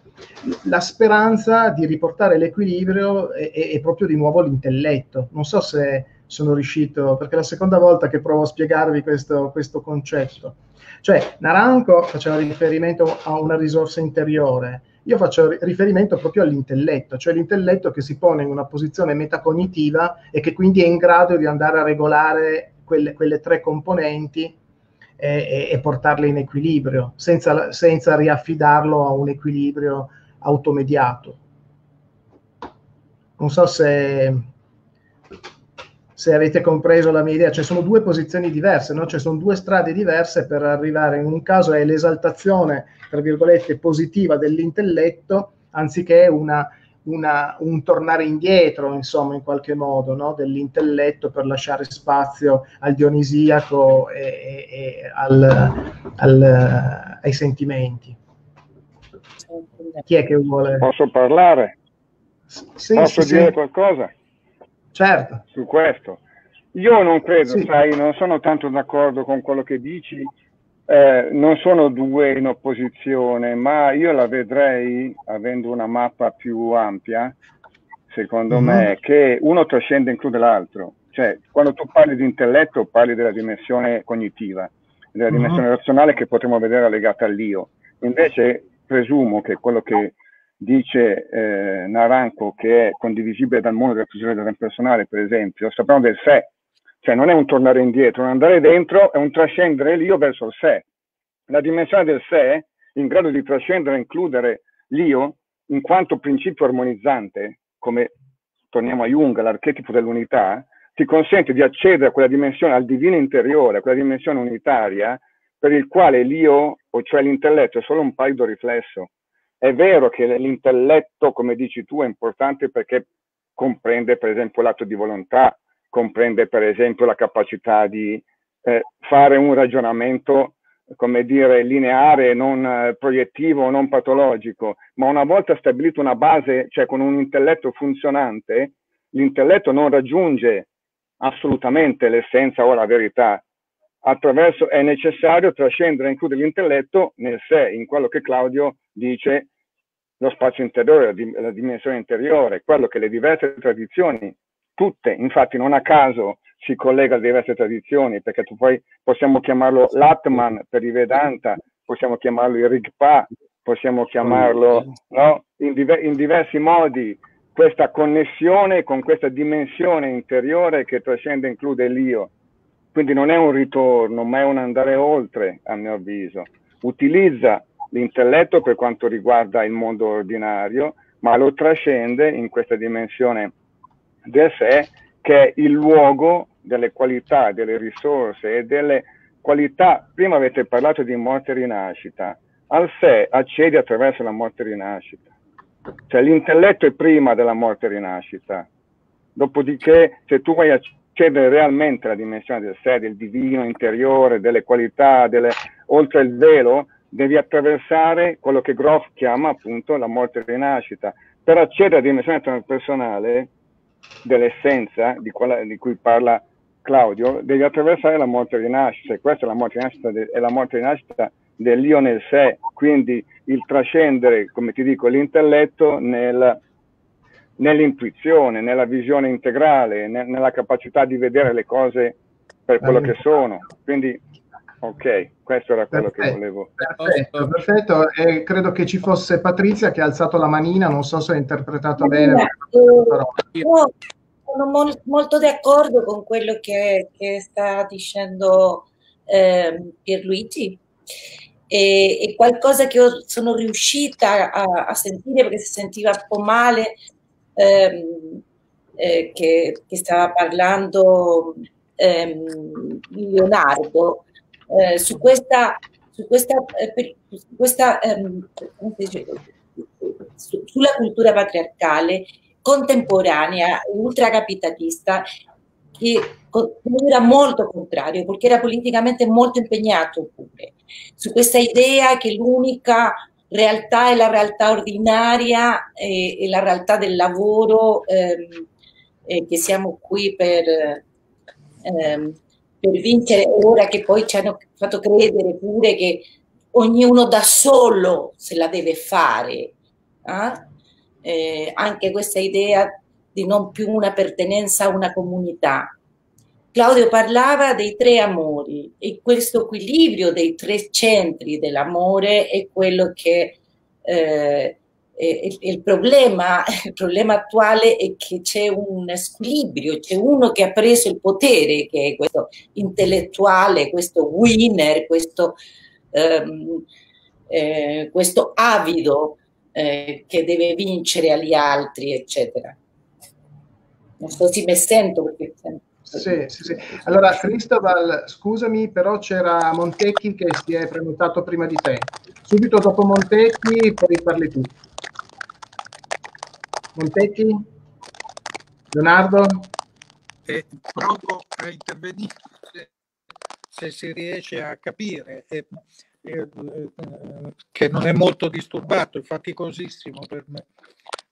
la speranza di riportare l'equilibrio è, è, proprio di nuovo l'intelletto. Non so se sono riuscito, perché è la seconda volta che provo a spiegarvi questo, questo concetto. Cioè, Naranco faceva riferimento a una risorsa interiore, io faccio riferimento proprio all'intelletto, cioè l'intelletto che si pone in una posizione metacognitiva e che quindi è in grado di andare a regolare quelle, quelle tre componenti e, e, portarle in equilibrio, senza, senza riaffidarlo a un equilibrio automediato. Non so se, se avete compreso la mia idea, cioè sono due posizioni diverse, no? cioè sono due strade diverse per arrivare, in un caso è l'esaltazione, tra virgolette, positiva dell'intelletto, anziché una, una, un tornare indietro, insomma, in qualche modo, no? dell'intelletto per lasciare spazio al dionisiaco e, e, e al, al, ai sentimenti. Chi è che vuole? Posso parlare? Sì, Posso sì, dire sì. qualcosa? Certo. Su questo. Io non credo, Sì. sai, non sono tanto d'accordo con quello che dici, eh, non sono due in opposizione, ma io la vedrei, avendo una mappa più ampia, secondo Mhm. me, che uno trascende e include l'altro. Cioè, quando tu parli di intelletto, parli della dimensione cognitiva, della Mhm. dimensione razionale che potremmo vedere legata all'io. Invece, presumo che quello che dice eh, Naranco, che è condivisibile dal mondo della psicologia personale, per esempio, sappiamo del sé, cioè non è un tornare indietro, un andare dentro, è un trascendere l'io verso il sé. La dimensione del sé, in grado di trascendere e includere l'io, in quanto principio armonizzante, come torniamo a Jung, l'archetipo dell'unità, ti consente di accedere a quella dimensione, al divino interiore, a quella dimensione unitaria, per il quale l'io, o cioè l'intelletto, è solo un palido riflesso. È vero che l'intelletto, come dici tu, è importante perché comprende per esempio l'atto di volontà, comprende per esempio la capacità di eh, fare un ragionamento, come dire, lineare, non eh, proiettivo, non patologico, ma una volta stabilito una base, cioè con un intelletto funzionante, l'intelletto non raggiunge assolutamente l'essenza o la verità. Attraverso, è necessario trascendere e includere l'intelletto nel sé, in quello che Claudio dice lo spazio interiore, la, dim- la dimensione interiore, quello che le diverse tradizioni, tutte, infatti non a caso si collega alle diverse tradizioni, perché tu poi possiamo chiamarlo l'Atman per i Vedanta, possiamo chiamarlo il Rigpa, possiamo chiamarlo no? in, diver- in diversi modi, questa connessione con questa dimensione interiore che trascende e include l'io. Quindi non è un ritorno, ma è un andare oltre, a mio avviso. Utilizza l'intelletto per quanto riguarda il mondo ordinario, ma lo trascende in questa dimensione del sé che è il luogo delle qualità, delle risorse e delle qualità. Prima avete parlato di morte e rinascita. Al sé accedi attraverso la morte e rinascita. Cioè l'intelletto è prima della morte e rinascita. Dopodiché, se tu vuoi accedere realmente alla dimensione del sé, del divino interiore, delle qualità, delle, oltre il velo, devi attraversare quello che Groff chiama appunto la morte e rinascita. Per accedere alla dimensione transpersonale dell'essenza di, quella, di cui parla Claudio, devi attraversare la morte e rinascita, e questa è la morte e rinascita, de, è la morte e rinascita dell'io nel sé, quindi il trascendere, come ti dico, l'intelletto nel, nell'intuizione, nella visione integrale, ne, nella capacità di vedere le cose per quello che sono. Quindi, ok, questo era quello Perfetto. che volevo. Perfetto, perfetto. E credo che ci fosse Patrizia che ha alzato la manina, non so se ho interpretato bene. però- Io sono mol- molto d'accordo con quello che, che sta dicendo ehm, Pierluigi. E, e qualcosa che io sono riuscita a, a sentire perché si sentiva un po' male ehm, eh, che, che stava parlando ehm, Leonardo eh, su questa, su questa, eh, su questa ehm? Su- sulla cultura patriarcale contemporanea, ultracapitalista, che era molto contrario, perché era politicamente molto impegnato pure, su questa idea che l'unica realtà è la realtà ordinaria e, e la realtà del lavoro, ehm, che siamo qui per, ehm, per vincere, ora che poi ci hanno fatto credere pure che ognuno da solo se la deve fare eh? Eh, anche questa idea di non più una pertenenza a una comunità. Claudio parlava dei tre amori e questo equilibrio dei tre centri dell'amore è quello che eh, il, il, problema, il, problema, attuale è che c'è un squilibrio, c'è uno che ha preso il potere, che è questo intellettuale, questo winner, questo, ehm, eh, questo avido eh, che deve vincere agli altri, eccetera. Non so se mi sento perché... Sì, sì, sì. Allora, Cristobal, scusami, però c'era Montecchi che si è prenotato prima di te. Subito dopo Montecchi, poi parli tu. Montecchi? Leonardo? Eh, provo a intervenire se si riesce a capire eh, eh, che non è molto disturbato, è faticosissimo per me.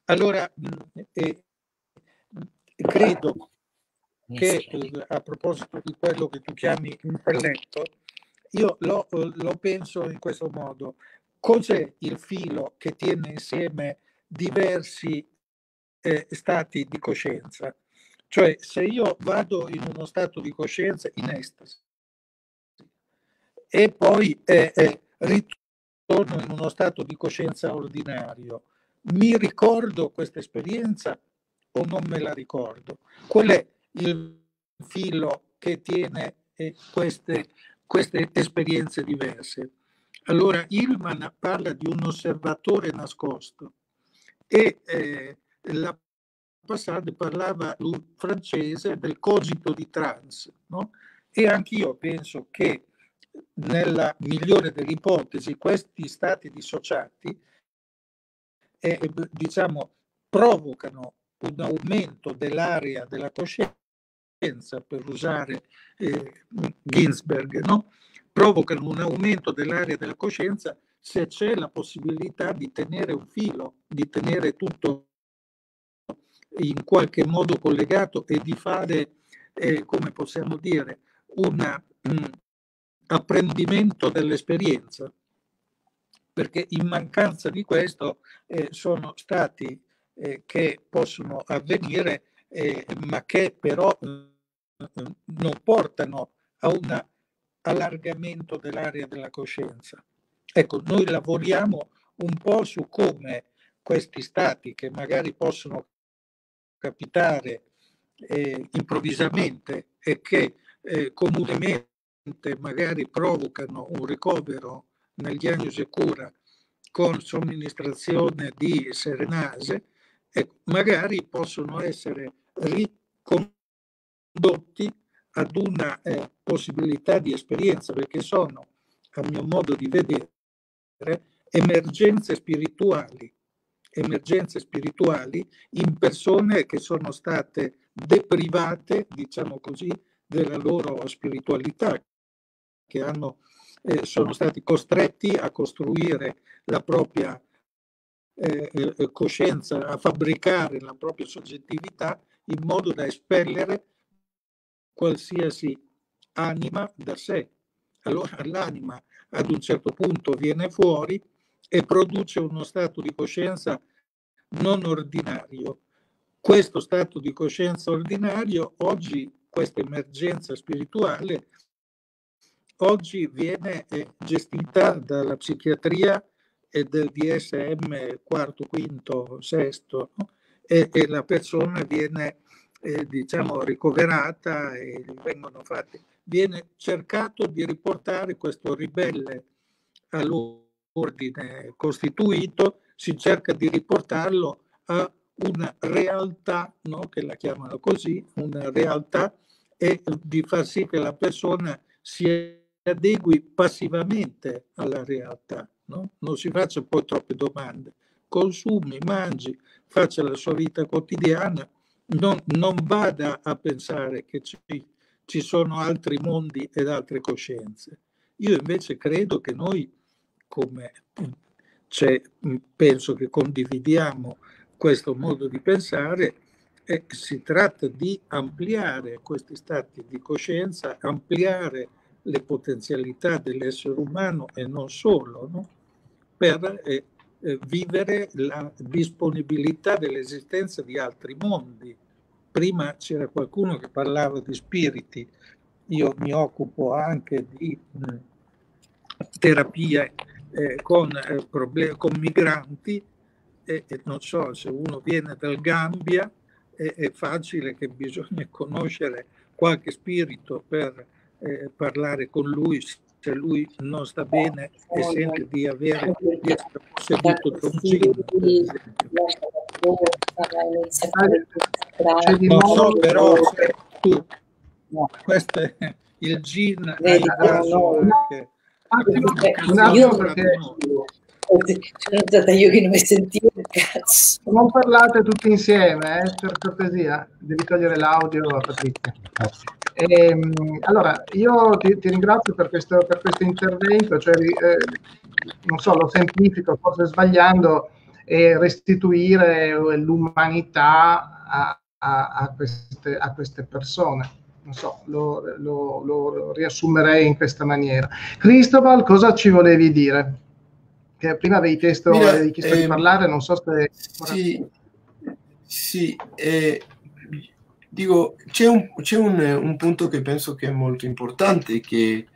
Allora, eh, credo che a proposito di quello che tu chiami intelletto, io lo, lo penso in questo modo. Cos'è il filo che tiene insieme diversi eh, stati di coscienza. Cioè, se io vado in uno stato di coscienza in estasi e poi eh, eh, ritorno in uno stato di coscienza ordinario, mi ricordo questa esperienza o non me la ricordo? Qual è il filo che tiene eh, queste, queste esperienze diverse? Allora, Ilman parla di un osservatore nascosto e eh, la Passade parlava francese del cogito di trans, no? e anch'io penso che nella migliore delle ipotesi questi stati dissociati eh, diciamo, provocano un aumento dell'area della coscienza, per usare eh, Ginsberg, no? provocano un aumento dell'area della coscienza se c'è la possibilità di tenere un filo, di tenere tutto in qualche modo collegato e di fare, eh, come possiamo dire, un mm, apprendimento dell'esperienza, perché in mancanza di questo eh, sono stati eh, che possono avvenire, eh, ma che però mm, non portano a un allargamento dell'area della coscienza. Ecco, noi lavoriamo un po' su come questi stati che magari possono capitare eh, improvvisamente e che eh, comunemente magari provocano un ricovero nel diagnosi e cura con somministrazione di serenase, e magari possono essere ricondotti ad una eh, possibilità di esperienza, perché sono, a mio modo di vedere, emergenze spirituali emergenze spirituali in persone che sono state deprivate, diciamo così, della loro spiritualità, che hanno, eh, sono stati costretti a costruire la propria eh, eh, coscienza, a fabbricare la propria soggettività in modo da espellere qualsiasi anima da sé. Allora l'anima ad un certo punto viene fuori e produce uno stato di coscienza non ordinario. Questo stato di coscienza ordinario, oggi, questa emergenza spirituale, oggi viene eh, gestita dalla psichiatria e del DSM quarto, quinto, sesto, no? e, e, la persona viene, eh, diciamo, ricoverata e vengono fatti. Viene cercato di riportare questo ribelle all'uomo ordine costituito, si cerca di riportarlo a una realtà, no? che la chiamano così, una realtà, e di far sì che la persona si adegui passivamente alla realtà, no? non si faccia poi troppe domande, consumi, mangi, faccia la sua vita quotidiana, non, non vada a pensare che ci, ci sono altri mondi ed altre coscienze. Io invece credo che noi come penso che condividiamo questo modo di pensare, e si tratta di ampliare questi stati di coscienza, ampliare le potenzialità dell'essere umano e non solo, no? per eh, eh, vivere la disponibilità dell'esistenza di altri mondi. Prima c'era qualcuno che parlava di spiriti, io mi occupo anche di mh, terapie eh, con, eh, problem- con migranti e, e, non so se uno viene dal Gambia è, è facile che bisogna conoscere qualche spirito per eh, parlare con lui se lui non sta bene e sente di avere di essere posseduto da un gin. Non so però se tu questo è il gin hai caso perché un attimo perché sono stata io che non mi sentivo cazzo. Non parlate tutti insieme, eh, per cortesia, devi togliere l'audio a Patrizia. E, ehm, allora, io ti, ti ringrazio per questo, per questo, intervento, cioè, eh, non so, lo semplifico, forse sbagliando, e restituire l'umanità a, a, a, queste, a queste persone non so, lo, lo, lo, riassumerei in questa maniera. Cristobal, cosa ci volevi dire? Che prima avevi chiesto, Mira, avevi chiesto eh, di parlare, non so se... Sì, sì eh, dico, c'è, un, c'è un, un, punto che penso che è molto importante, che,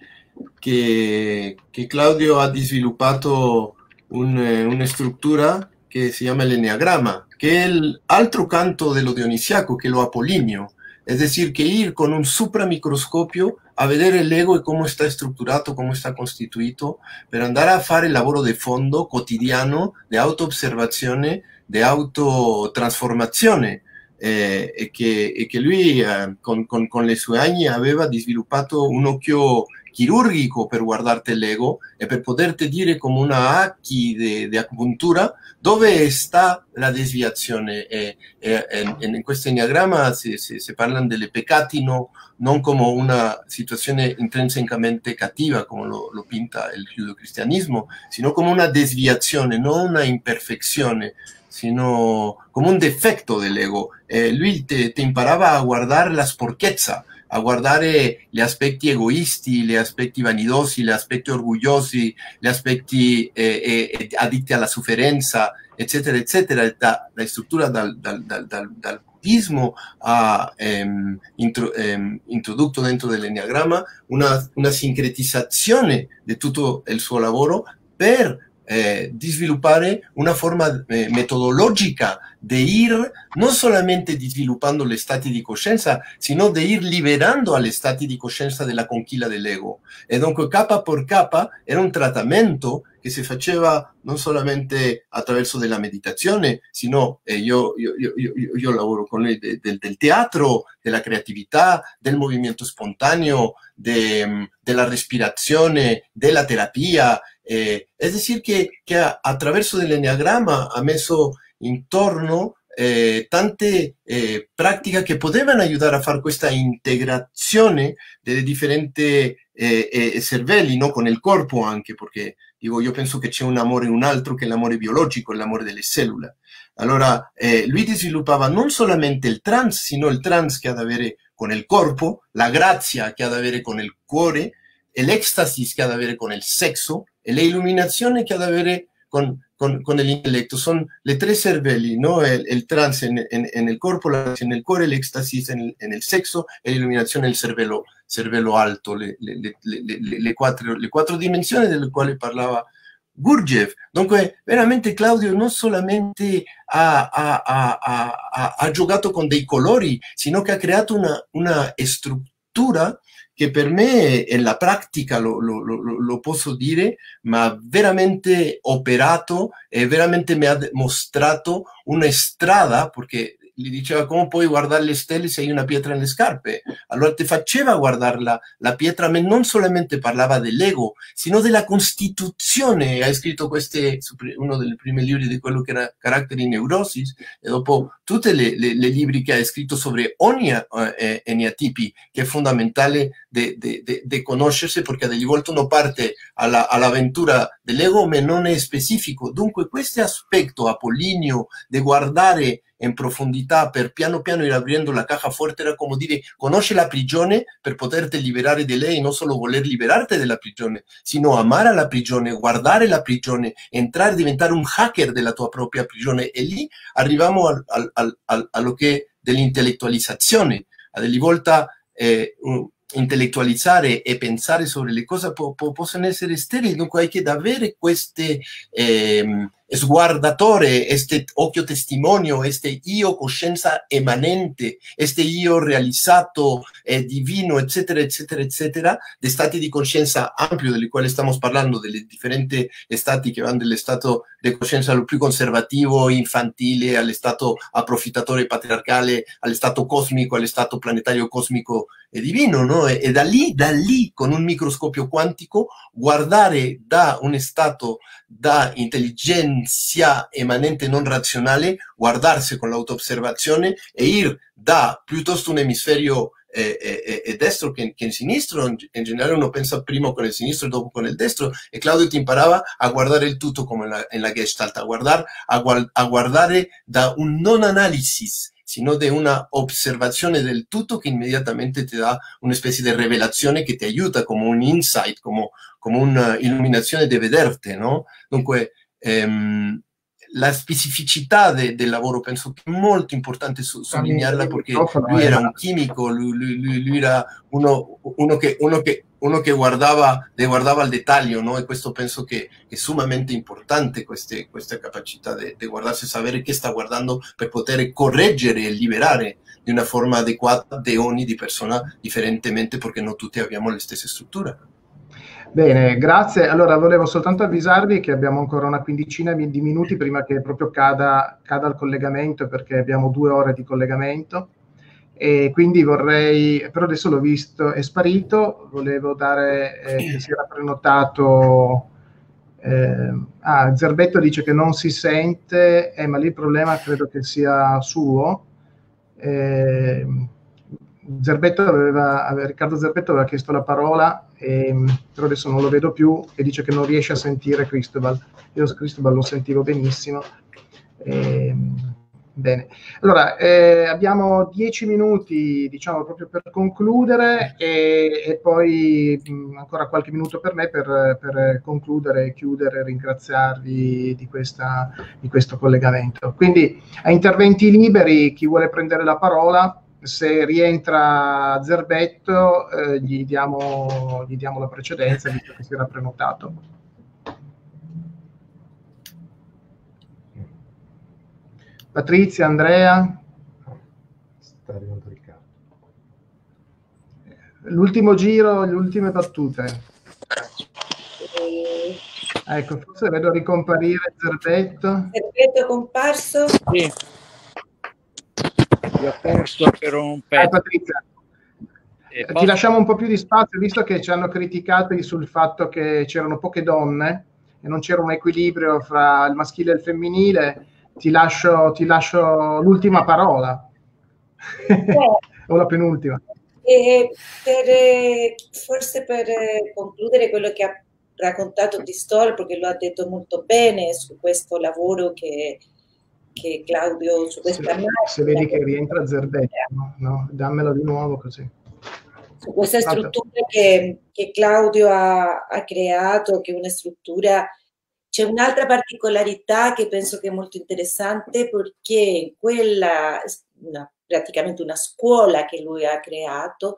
che, che Claudio ha sviluppato un, una struttura che si chiama l'enneagrama, che è l'altro canto dello Dionisiaco, che è lo Apolinio Es decir, que ir con un supramicroscopio a ver el ego y cómo está estructurado, cómo está constituido, pero andar a hacer el laboro de fondo cotidiano de auto-observazione, de autotransformazione, eh, e, che, e che lui eh, con, con, con, le sue anni aveva sviluppato un occhio chirurgico per guardarti l'ego e per poterti dire come una H di acupuntura dove sta la desviazione. E, e, e in questo enneagramma si, si, si delle peccati no, non come una situazione intrinsecamente cattiva come lo, lo pinta il giudo-cristianismo, sino come una desviazione, non una imperfezione sino come un defecto dell'ego. Eh, lui ti imparava a guardare la sporchezza, a guardare gli aspetti egoisti, gli aspetti vanidosi, gli aspetti orgogliosi, gli aspetti eh, eh, additti alla sofferenza, eccetera, eccetera. Da, la struttura dal, dal, dal, dal buddismo ha ehm, intro, ehm, introdotto dentro dell'enneagramma una, una sincretizzazione di tutto il suo lavoro per eh, di sviluppare una forma eh, metodologica di ir non solamente di sviluppando gli stati di coscienza, sino di ir liberando agli stati di coscienza della conchilla dell'ego. E dunque capa per capa era un trattamento che si faceva non solamente attraverso della meditazione, sino eh, io, io, io, io, lavoro con lui de, de, del teatro, della creatività, del movimento spontaneo, de, della respirazione, della terapia, eh, es decir, que, que a, attraverso dell'enneagramma ha messo intorno eh, tante eh, pratiche che potevano aiutare a fare questa integrazione delle differenti eh, eh, cervelli, no? con il corpo anche, perché dico, io penso che c'è un amore un altro che l'amore biologico, l'amore delle cellule. Allora, eh, lui sviluppava non solamente il trans, sino il trans che ha da avere con il corpo, la grazia che ha da avere con il cuore, l'ecstasy che ha da avere con il sesso, e la iluminazione che ha da avere con, con, con l'intelletto. Sono le tre cervelli, ¿no? El, el trance en, el corpo, en el cuore, l'éxtasis en, en el sexo e l'illuminazione nel cervello, cervello alto, le, le, le, le, quattro, le quattro dimensioni delle quali parlava Gurdjieff. Dunque, veramente Claudio non solamente ha, ha, ha, ha, giocato con dei colori, sino che ha creato una, una struttura che per me in la pratica lo, lo, lo, lo, posso dire, ma veramente operato e veramente mi ha mostrato una strada, perché gli diceva come puoi guardare le stelle se hai una pietra nelle scarpe. Allora ti faceva guardare la, la pietra, ma non solamente parlava dell'ego, sino della Costituzione. Ha scritto queste, uno dei primi libri di quello che era Caratteri Neurosis, e dopo tutti i libri che ha scritto sobre ogni eh, eniatipi, che è fondamentale de conoscersi perché delle volte uno parte alla, all'avventura dell'ego ma non è specifico. Dunque questo aspetto apollineo di guardare in profondità per piano piano ir abriendo la caja fuerte era come dire conosce la prigione per poterti liberare di lei, non solo voler liberarti della prigione, sino amare la prigione, guardare la prigione, entrare, diventare un hacker della tua propria prigione e lì arriviamo al, al, al, al, allo che dell'intellettualizzazione, a delle volte eh, intellettualizzare e pensare sobre le cose po- po- possono essere sterili, dunque hai che avere queste eh, sguardatore, este occhio testimonio, este io coscienza emanente, este io realizzato, eh, divino, eccetera, eccetera, eccetera, di stati di coscienza ampio, dei quali stiamo parlando, delle differenti stati che vanno dall'estato di coscienza lo più conservativo, infantile, all'estato approfittatore patriarcale, all'estato cosmico, all'estato planetario cosmico e divino, no? E, e da lì, da lì, con un microscopio quantico, guardare da un stato da intelligenza emanente non razionale, guardarsi con l'auto-osservazione e ir da piuttosto un emisferio eh, eh, eh, destro che, che, in sinistro, in, in, generale uno pensa prima con il sinistro e dopo con il destro, e Claudio ti imparava a guardare il tutto come in la Gestalt, a, guardar, a, a guardare da un non analysis, sino de una observazione del tutto che immediatamente ti dà una specie di rivelazione che ti aiuta come un insight, come, come un'illuminazione di vederti, no? Dunque, la specificità de, del lavoro penso che è molto importante sottolinearla perché lui era un chimico, lui, lui, lui era uno, uno, che, uno, che, uno che guardava, le guardava al dettaglio, no? e questo penso che è sommamente importante queste, questa capacità di guardarsi sapere che sta guardando per poter correggere e liberare di una forma adeguata di ogni di persona differentemente perché non tutti abbiamo le stesse strutture. Bene, grazie. Allora, volevo soltanto avvisarvi che abbiamo ancora una quindicina di minuti prima che proprio cada, cada il collegamento, perché abbiamo due ore di collegamento. E quindi vorrei, però adesso l'ho visto, è sparito, volevo dare eh, che si era prenotato. Eh, ah, Zerbetto dice che non si sente, eh, ma lì il problema credo che sia suo. Eh, Zerbetto aveva, Riccardo Zerbetto aveva chiesto la parola, e, però adesso non lo vedo più e dice che non riesce a sentire Cristobal. Io Cristobal lo sentivo benissimo. E, bene, allora eh, abbiamo dieci minuti, diciamo, proprio per concludere e, e poi mh, ancora qualche minuto per me per, per concludere, chiudere, ringraziarvi di, questa, di questo collegamento. Quindi a interventi liberi, chi vuole prendere la parola se rientra Zerbetto eh, gli, diamo, gli, diamo, la precedenza visto che si era prenotato. Patrizia, Andrea. Sta arrivando Riccardo. L'ultimo giro, le ultime battute. Ecco, forse vedo ricomparire Zerbetto. Zerbetto è comparso? Sì. Vi ho perso per un pezzo. Eh, Patrizia, eh, Ti lasciamo un po' più di spazio, visto che ci hanno criticato sul fatto che c'erano poche donne e non c'era un equilibrio fra il maschile e il femminile. Ti lascio, ti lascio l'ultima parola, eh. o la penultima. E per, eh, forse per concludere quello che ha raccontato di Stoll, perché lo ha detto molto bene su questo lavoro che che Claudio su questa se, se vedi che rientra Zerbetto, no? no? dammelo di nuovo così. Su questa struttura che, che Claudio ha, ha, creato, che è una struttura, c'è un'altra particolarità che penso che è molto interessante perché quella, una, praticamente una scuola che lui ha creato,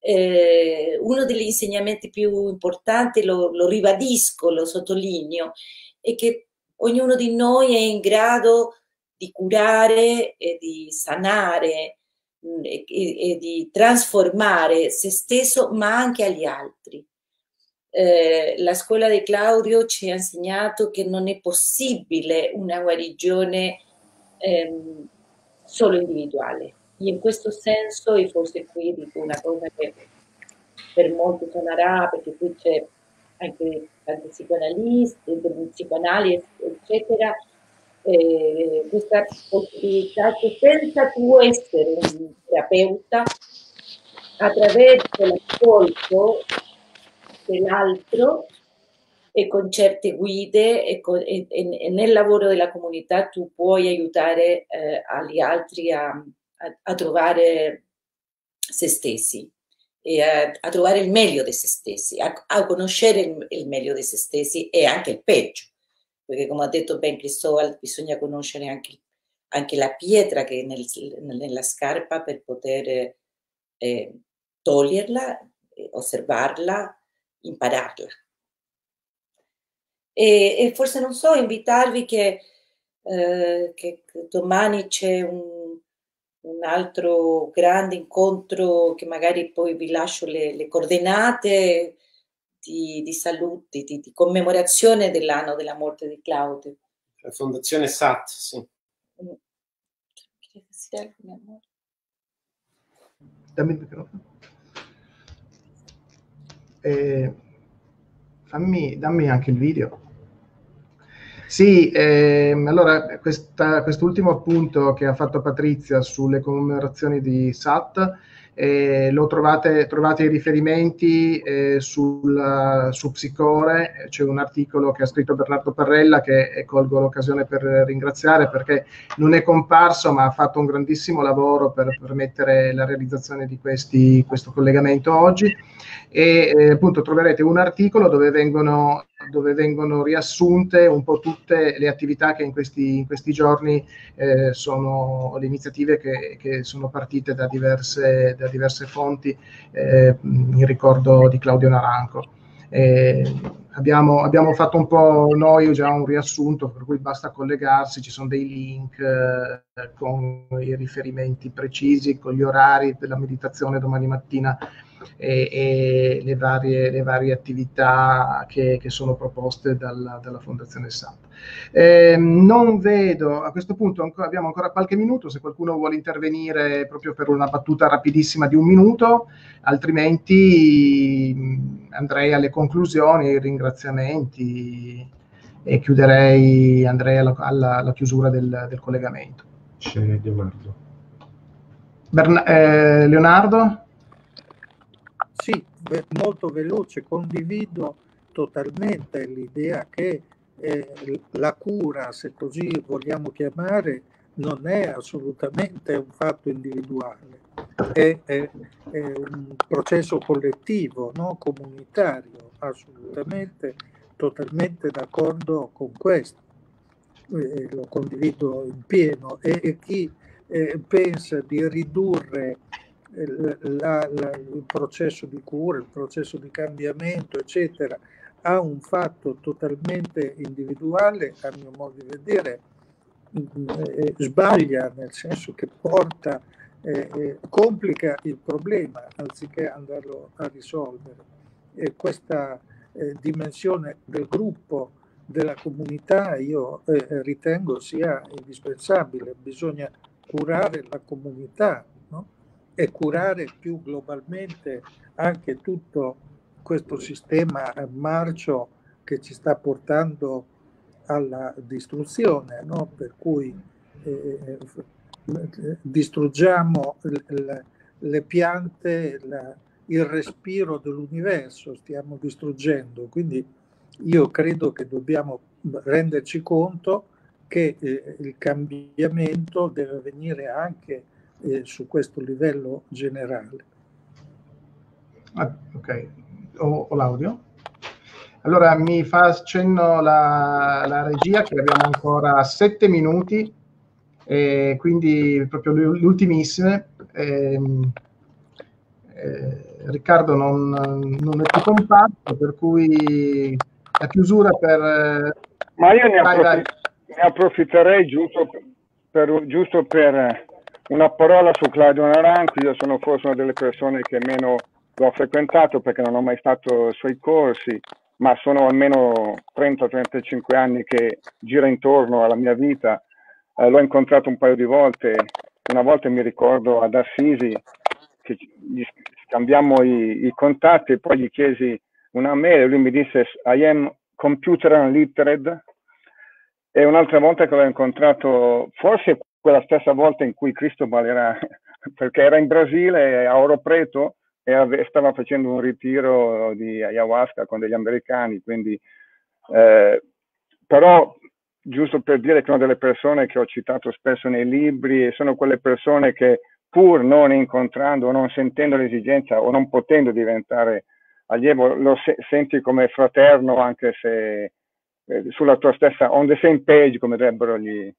eh, uno degli insegnamenti più importanti, lo, lo ribadisco, lo sottolineo, è che ognuno di noi è in grado di curare e di sanare mm, e, e, di trasformare se stesso, ma anche agli altri. Eh, la scuola di Claudio ci ha insegnato che non è possibile una guarigione ehm, solo individuale. E in questo senso, e forse qui dico una cosa che per molti suonerà, perché qui c'è anche tanti psicoanalisti, psicoanalisi, eccetera, eh, questa possibilità che senza tu essere un terapeuta attraverso l'ascolto dell'altro e con certe guide e, con, e, e, nel lavoro della comunità tu puoi aiutare eh, agli altri a, a, a, trovare se stessi a, a, trovare il meglio di se stessi, a, conoscere il, il, meglio di se stessi e anche il peggio, perché come ha detto ben Cristóbal bisogna conoscere anche, anche la pietra che è nel, nella scarpa per poter eh, toglierla, osservarla, impararla. E, e, forse non so, invitarvi che, eh, che domani c'è un, un, altro grande incontro che magari poi vi lascio le, le coordinate di, di saluti, di, di, commemorazione dell'anno della morte di Claudio. La Fondazione SAT, sì. Mm. Dammi il microfono. Eh, fammi, dammi anche il video. Sì, ehm, allora questa, quest'ultimo appunto che ha fatto Patrizia sulle commemorazioni di SAT, eh, lo trovate, trovate i riferimenti eh, sul, su Psicore, c'è un articolo che ha scritto Bernardo Parrella che colgo l'occasione per ringraziare perché non è comparso ma ha fatto un grandissimo lavoro per permettere la realizzazione di questi, questo collegamento oggi. E eh, appunto troverete un articolo dove vengono, dove vengono, riassunte un po' tutte le attività che in questi, in questi giorni eh, sono le iniziative che, che, sono partite da diverse, da diverse fonti eh, in ricordo di Claudio Naranco. Abbiamo, abbiamo, fatto un po' noi già un riassunto per cui basta collegarsi, ci sono dei link eh, con i riferimenti precisi, con gli orari della meditazione domani mattina e, e le, varie, le, varie, attività che, che sono proposte dalla, dalla Fondazione SAP. Eh, non vedo, a questo punto ancora, abbiamo ancora qualche minuto, se qualcuno vuole intervenire proprio per una battuta rapidissima di un minuto, altrimenti andrei alle conclusioni, ai ringraziamenti e chiuderei, andrei alla, alla, alla chiusura del, del collegamento. C'è Leonardo. Berna- eh, Leonardo? Sì, molto veloce, condivido totalmente l'idea che eh, la cura, se così vogliamo chiamare, non è assolutamente un fatto individuale, è, è, è un processo collettivo, no? comunitario, assolutamente, totalmente d'accordo con questo. Eh, lo condivido in pieno e, e chi eh, pensa di ridurre la, la, il processo di cura, il processo di cambiamento, eccetera, a un fatto totalmente individuale, a mio modo di vedere, eh, sbaglia, nel senso che porta, eh, eh, complica il problema anziché andarlo a risolvere. E questa eh, dimensione del gruppo, della comunità, io eh, ritengo sia indispensabile. Bisogna curare la comunità, e curare più globalmente anche tutto questo sistema marcio che ci sta portando alla distruzione, no? per cui eh, distruggiamo le, le piante, la, il respiro dell'universo, stiamo distruggendo. Quindi io credo che dobbiamo renderci conto che eh, il cambiamento deve avvenire anche eh, su questo livello generale. Ah, ok, ho, ho, l'audio. Allora mi fa accenno la, la, regia che abbiamo ancora sette minuti, eh, quindi proprio le, ultimissime. Eh, eh, Riccardo non, non, è più comparso, per cui la chiusura per... Ma io ne, approfitt- ne approfitterei giusto per, giusto per una parola su Claudio Naranco, io sono forse una delle persone che meno lo ha frequentato perché non ho mai fatto i suoi corsi, ma sono almeno 30-35 anni che gira intorno alla mia vita. Eh, l'ho incontrato un paio di volte, una volta mi ricordo ad Assisi che gli scambiamo i, i contatti e poi gli chiesi una mail e lui mi disse I am computer unliterate e un'altra volta che l'ho incontrato, forse quella stessa volta in cui Cristobal era, perché era in Brasile, a Oro Preto, e stava facendo un ritiro di ayahuasca con degli americani, quindi eh, però giusto per dire che sono delle persone che ho citato spesso nei libri sono quelle persone che pur non incontrando o non sentendo l'esigenza o non potendo diventare allievo, lo se- senti come fraterno anche se eh, sulla tua stessa, on the same page come direbbero gli,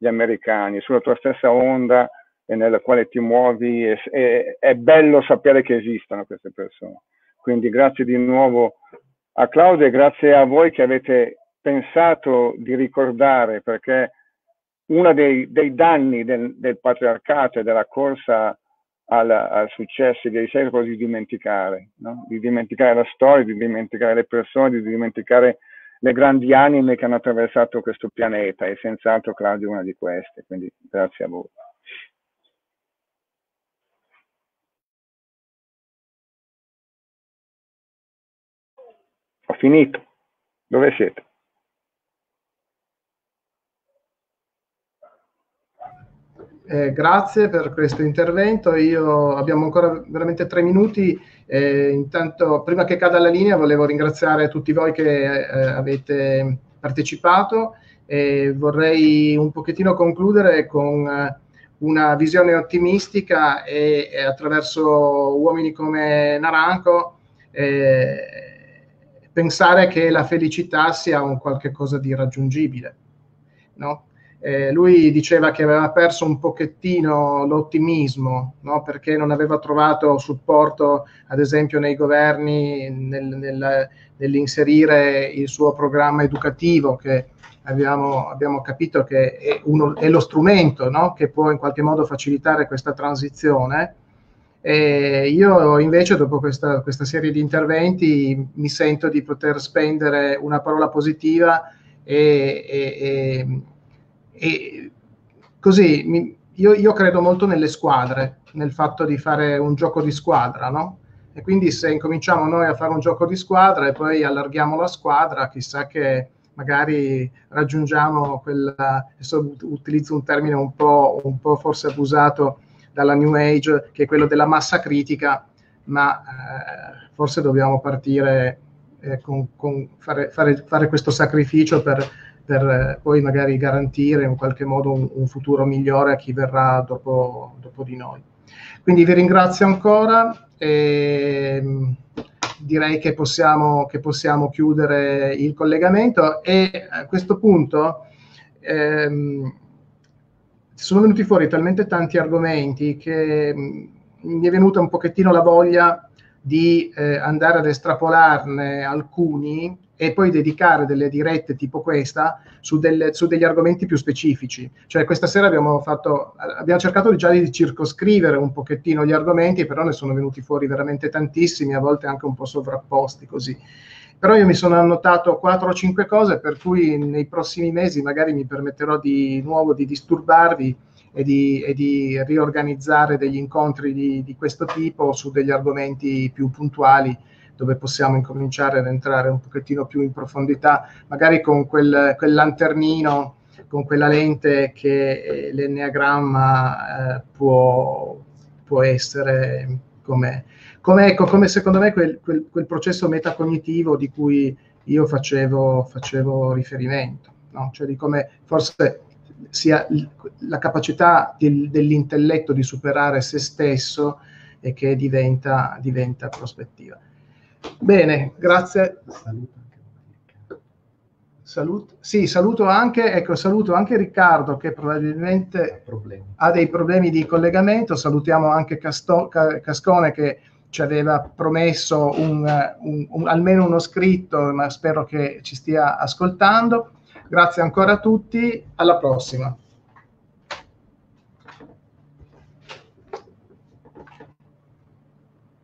gli americani, sulla tua stessa onda e nella quale ti muovi, e, e, è bello sapere che esistono queste persone. Quindi grazie di nuovo a Claudio e grazie a voi che avete pensato di ricordare, perché uno dei, dei danni del, del, patriarcato e della corsa al, al successo dei secoli è di dimenticare, no? di dimenticare la storia, di dimenticare le persone, di dimenticare le grandi anime che hanno attraversato questo pianeta e senz'altro Claudio è una di queste, quindi grazie a voi. Ho finito. Dove siete? Eh, grazie per questo intervento. Io, abbiamo ancora veramente tre minuti. Eh, intanto, prima che cada la linea, volevo ringraziare tutti voi che eh, avete partecipato e vorrei un pochettino concludere con eh, una visione ottimistica e, e attraverso uomini come Naranco eh, pensare che la felicità sia un qualche cosa di raggiungibile. No? Eh, lui diceva che aveva perso un pochettino l'ottimismo no? perché non aveva trovato supporto, ad esempio, nei governi nel, nel, nell'inserire il suo programma educativo, che abbiamo, abbiamo capito che è, uno, è lo strumento no? che può in qualche modo facilitare questa transizione. E io invece, dopo questa, questa serie di interventi, mi sento di poter spendere una parola positiva e, e, e così mi, io, io, credo molto nelle squadre, nel fatto di fare un gioco di squadra, no? E quindi se incominciamo noi a fare un gioco di squadra e poi allarghiamo la squadra, chissà che magari raggiungiamo quella, adesso utilizzo un termine un po', un po' forse abusato dalla New Age, che è quello della massa critica, ma eh, forse dobbiamo partire eh, con, con fare, fare, fare questo sacrificio per per eh, poi magari garantire in qualche modo un, un futuro migliore a chi verrà dopo, dopo, di noi. Quindi vi ringrazio ancora e mm, direi che possiamo, che possiamo chiudere il collegamento e a questo punto ehm, sono venuti fuori talmente tanti argomenti che mm, mi è venuta un pochettino la voglia di eh, andare ad estrapolarne alcuni e poi dedicare delle dirette tipo questa su, delle, su, degli argomenti più specifici. Cioè questa sera abbiamo, fatto, abbiamo cercato già di circoscrivere un pochettino gli argomenti, però ne sono venuti fuori veramente tantissimi, a volte anche un po' sovrapposti così. Però io mi sono annotato 4 o 5 cose per cui nei prossimi mesi magari mi permetterò di nuovo di disturbarvi e di, e di riorganizzare degli incontri di, di questo tipo su degli argomenti più puntuali dove possiamo incominciare ad entrare un pochettino più in profondità, magari con quel, quel lanternino, con quella lente che eh, l'enneagramma eh, può, può essere come, come, ecco, come secondo me quel, quel, quel, processo metacognitivo di cui io facevo, facevo riferimento, no? cioè di come forse sia la capacità del, dell'intelletto di superare se stesso e che diventa, diventa prospettiva. Bene, grazie. Saluto. Sì, saluto anche, ecco, saluto anche Riccardo che probabilmente ha dei problemi di collegamento. Salutiamo anche Casto, Cascone che ci aveva promesso un, un, un, almeno uno scritto, ma spero che ci stia ascoltando. Grazie ancora a tutti, alla prossima.